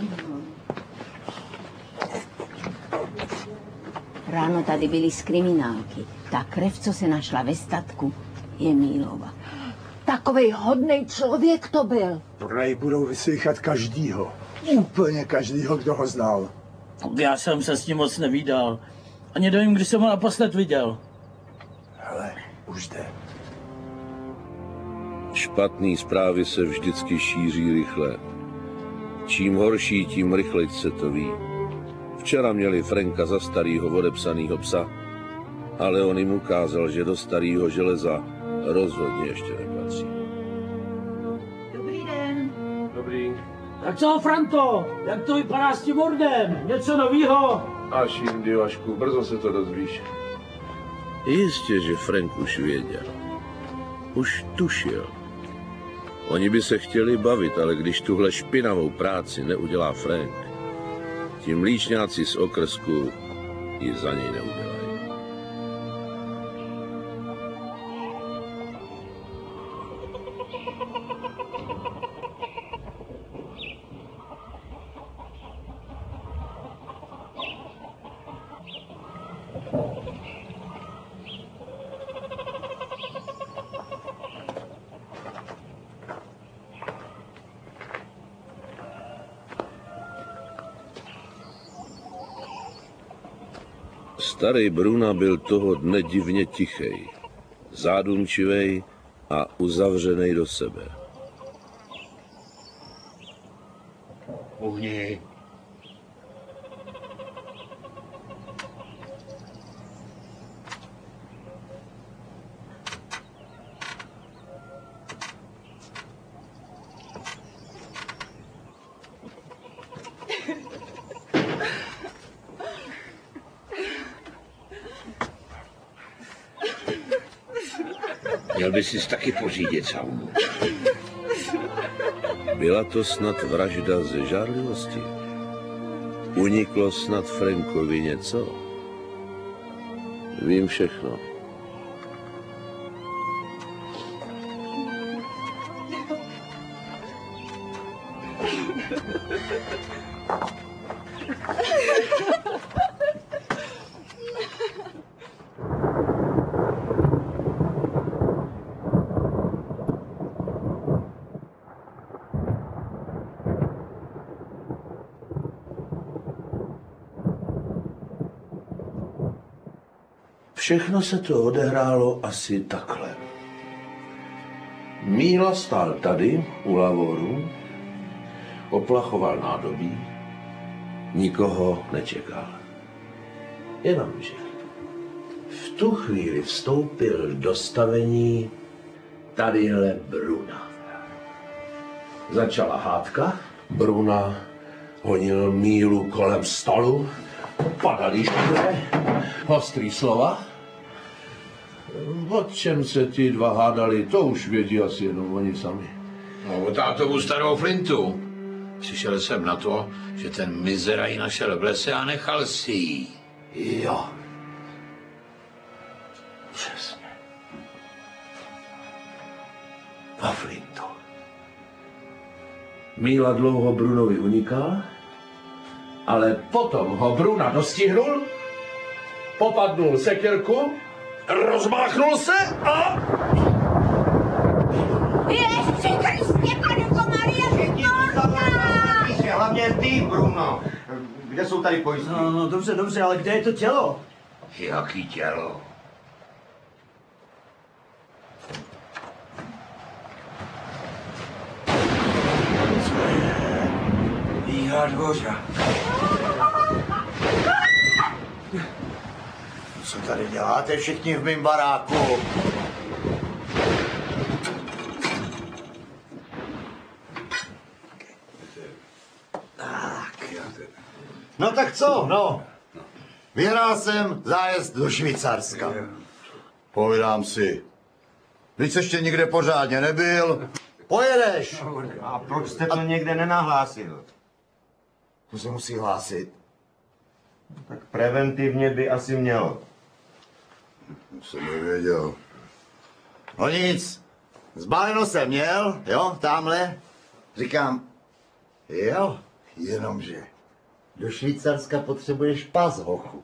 Ráno tady byly z kriminálky. Ta krev, co se našla ve statku, je Mílova. Takovej hodnej člověk to byl. Prodej budou vyslýchat každýho. Úplně každýho, kdo ho znal. Já jsem se s ním moc nevídal. Ani nevím, kdy jsem ho naposled viděl. Hele, už jde. Špatný zprávy se vždycky šíří rychle. Čím horší, tím rychleji se to ví. Včera měli Franka za starýho odepsanýho psa, ale on jim ukázal, že do starého železa rozhodně ještě nepatří. Tak co, Franto? Jak to vypadá s tím mordem? Něco novýho? Až jindy, Vašku, brzo se to dozvíš. Jistě, že Frank už věděl. Už tušil. Oni by se chtěli bavit, ale když tuhle špinavou práci neudělá Frank, ti mlíčňáci z okrsku ji za něj neudělají. Starý Bruna byl toho dne divně tichej, zádumčivej a uzavřený do sebe. Měl by si taky pořídit saunu. Byla to snad vražda ze žárlivosti? Uniklo snad Frankovi něco? Vím všechno. Všechno se to odehrálo asi takhle. Míla stál tady u lavoru, oplachoval nádobí, nikoho nečekal. Jenomže v tu chvíli vstoupil do stavení tadyhle Bruna. Začala hádka, Bruna honil mílu kolem stolu, padaly škole, ostrý slova. O čem se ti dva hádali, to už vědí asi jenom oni sami. No, o tátovu starou flintu. Přišel jsem na to, že ten mizera ji našel v lese a nechal si ji. Jo. Přesně. A flintu. Míla dlouho Brunovi unikal, ale potom ho Bruna dostihnul, popadnul sekerku, rozmáchnul se a... Ježíši Kristě, panko Maria, Hlavně ty, Bruno. Kde jsou tady pojistky? No, no, dobře, dobře, ale kde je to tělo? Jaký tělo? Bíhá dvoře. Co tady děláte všichni v mém baráku? No tak co, no? Vyhrál jsem zájezd do Švýcarska. Povídám si, když jsi ještě nikde pořádně nebyl, pojedeš. A proč jste to někde nenahlásil? To se musí hlásit. Tak preventivně by asi mělo. Jsem nevěděl. No nic, zbaleno jsem měl, jo, tamhle. Říkám, jo, jenomže do Švýcarska potřebuješ pas, hochu.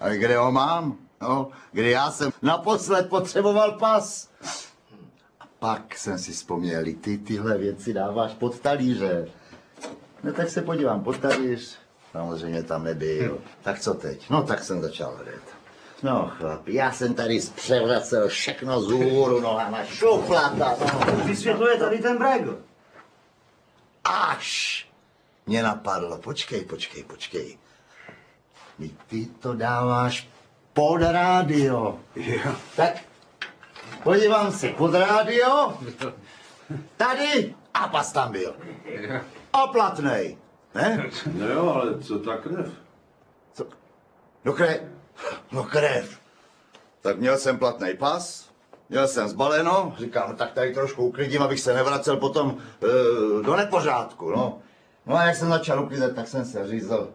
A kde ho mám? No, kdy já jsem naposled potřeboval pas. A pak jsem si vzpomněl, ty tyhle věci dáváš pod talíře. No tak se podívám pod talíř, samozřejmě tam nebyl. Tak co teď? No tak jsem začal hledat. No chlapi, já jsem tady zpřevracel všechno z hůru nohama, šuplata. No. Vysvětluje tady ten Bregl. Až mě napadlo, počkej, počkej, počkej. Vždyť ty to dáváš pod rádio. Jo. Tak podívám se pod rádio, tady a pas tam byl. A platnej. Ne? No jo, ale co ta krev? No krev. No krev. Tak měl jsem platný pas, měl jsem zbaleno, říkám, no tak tady trošku uklidím, abych se nevracel potom e, do nepořádku, no. No a jak jsem začal uklízet, tak jsem se řízl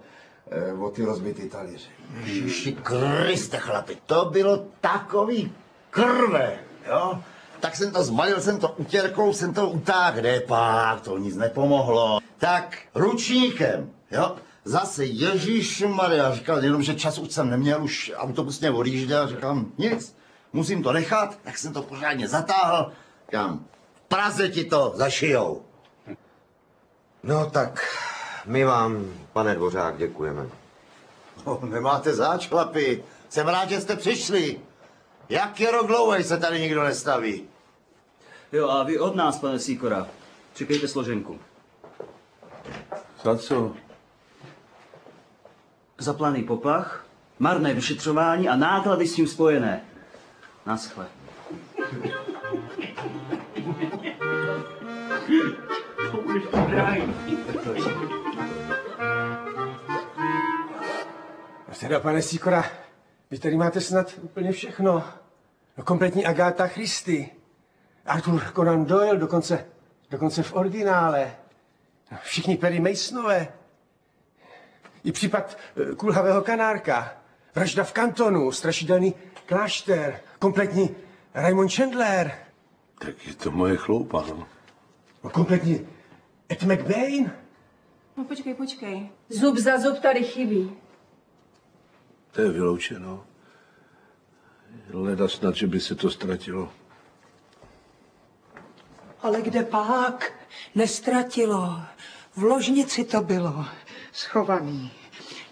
e, o ty rozbitý talíře. Ježiši Kriste, chlapi, to bylo takový krve, jo. Tak jsem to zbalil, jsem to utěrkou, jsem to utáhl, kde pak, to nic nepomohlo. Tak ručníkem, jo, zase Ježíš Maria, říkal, jenom, že čas už jsem neměl, už autobus mě odjížděl, říkám, nic, musím to nechat, tak jsem to pořádně zatáhl, říkám, v Praze ti to zašijou. No tak, my vám, pane Dvořák, děkujeme. No, nemáte záč, chlapi, jsem rád, že jste přišli. Jak je rok dlouhý se tady nikdo nestaví? Jo, a vy od nás, pane Sýkora, čekejte složenku. Za co? Za planý poplach, marné vyšetřování a náklady s tím spojené. Naschle. A teda, pane Sikora, vy tady máte snad úplně všechno. No, kompletní Agáta Christy. Arthur Conan Doyle, dokonce, dokonce v originále. No, Všichni Perry Masonové. I případ eh, kulhavého kanárka. Vražda v kantonu, strašidelný klášter, kompletní Raymond Chandler. Tak je to moje chloupa, no. No, kompletní Ed McBain. No počkej, počkej. Zub za zub tady chybí. To je vyloučeno. Leda snad, že by se to ztratilo. Ale kde pak? Nestratilo. V ložnici to bylo. Schovaný.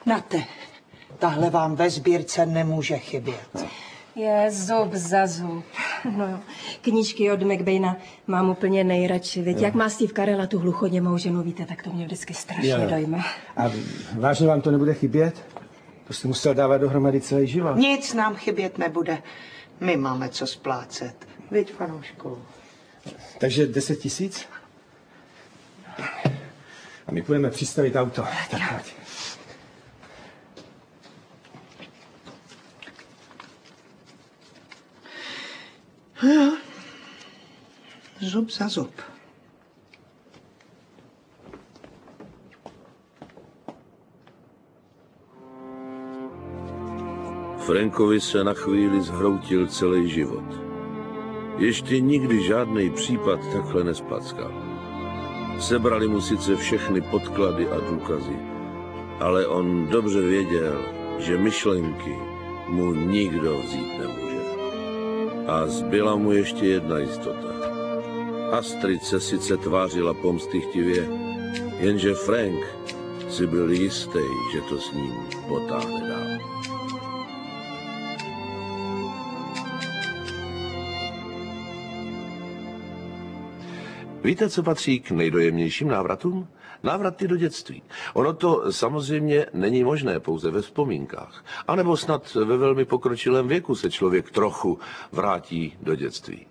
Nate, tahle vám ve sbírce nemůže chybět. Je zub za zub. No jo. Knížky od McBaina mám úplně nejradši. Víte, jak má Steve Carella tu hluchoněmou ženu, víte, tak to mě vždycky strašně Jo. dojme. A vážně vám to nebude chybět? To jste musel dávat dohromady celý život. Nic nám chybět nebude. My máme co splácet. Viď, fanoušku? Takže 10 tisíc? A my půjdeme přistavit auto. Tak pojď. Jo. Zub za zub. Frankovi se na chvíli zhroutil celý život. Ještě nikdy žádný případ takhle nespackal. Sebrali mu sice všechny podklady a důkazy, ale on dobře věděl, že myšlenky mu nikdo vzít nemůže. A zbyla mu ještě jedna jistota. Astrid se sice tvářila pomstychtivě, jenže Frank si byl jistý, že to s ním potáhne Víte, co patří k nejdojemnějším návratům? Návraty do dětství. Ono to samozřejmě není možné pouze ve vzpomínkách. A nebo snad ve velmi pokročilém věku se člověk trochu vrátí do dětství.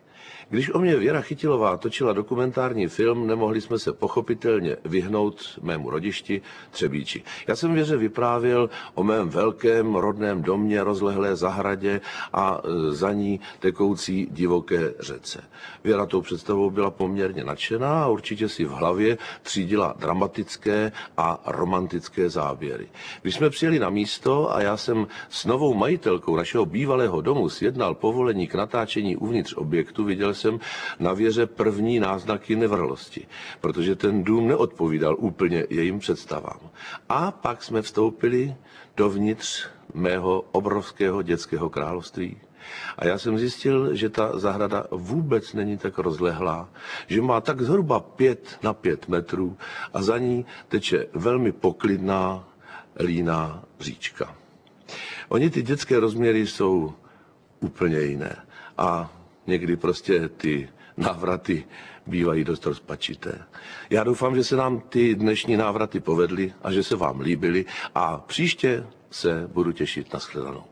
Když o mě Věra Chytilová točila dokumentární film, nemohli jsme se pochopitelně vyhnout mému rodišti Třebíči. Já jsem Věře vyprávěl o mém velkém rodném domě, rozlehlé zahradě a e, za ní tekoucí divoké řece. Věra tou představou byla poměrně nadšená a určitě si v hlavě třídila dramatické a romantické záběry. Když jsme přijeli na místo a já jsem s novou majitelkou našeho bývalého domu sjednal povolení k natáčení uvnitř objektu, viděl jsem na věře první náznaky nevrlosti, protože ten dům neodpovídal úplně jejím představám. A pak jsme vstoupili dovnitř mého obrovského dětského království. A já jsem zjistil, že ta zahrada vůbec není tak rozlehlá, že má tak zhruba pět na pět metrů a za ní teče velmi poklidná líná říčka. Oni ty dětské rozměry jsou úplně jiné. A někdy prostě ty návraty bývají dost rozpačité. Já doufám, že se nám ty dnešní návraty povedly a že se vám líbily a příště se budu těšit na shledanou.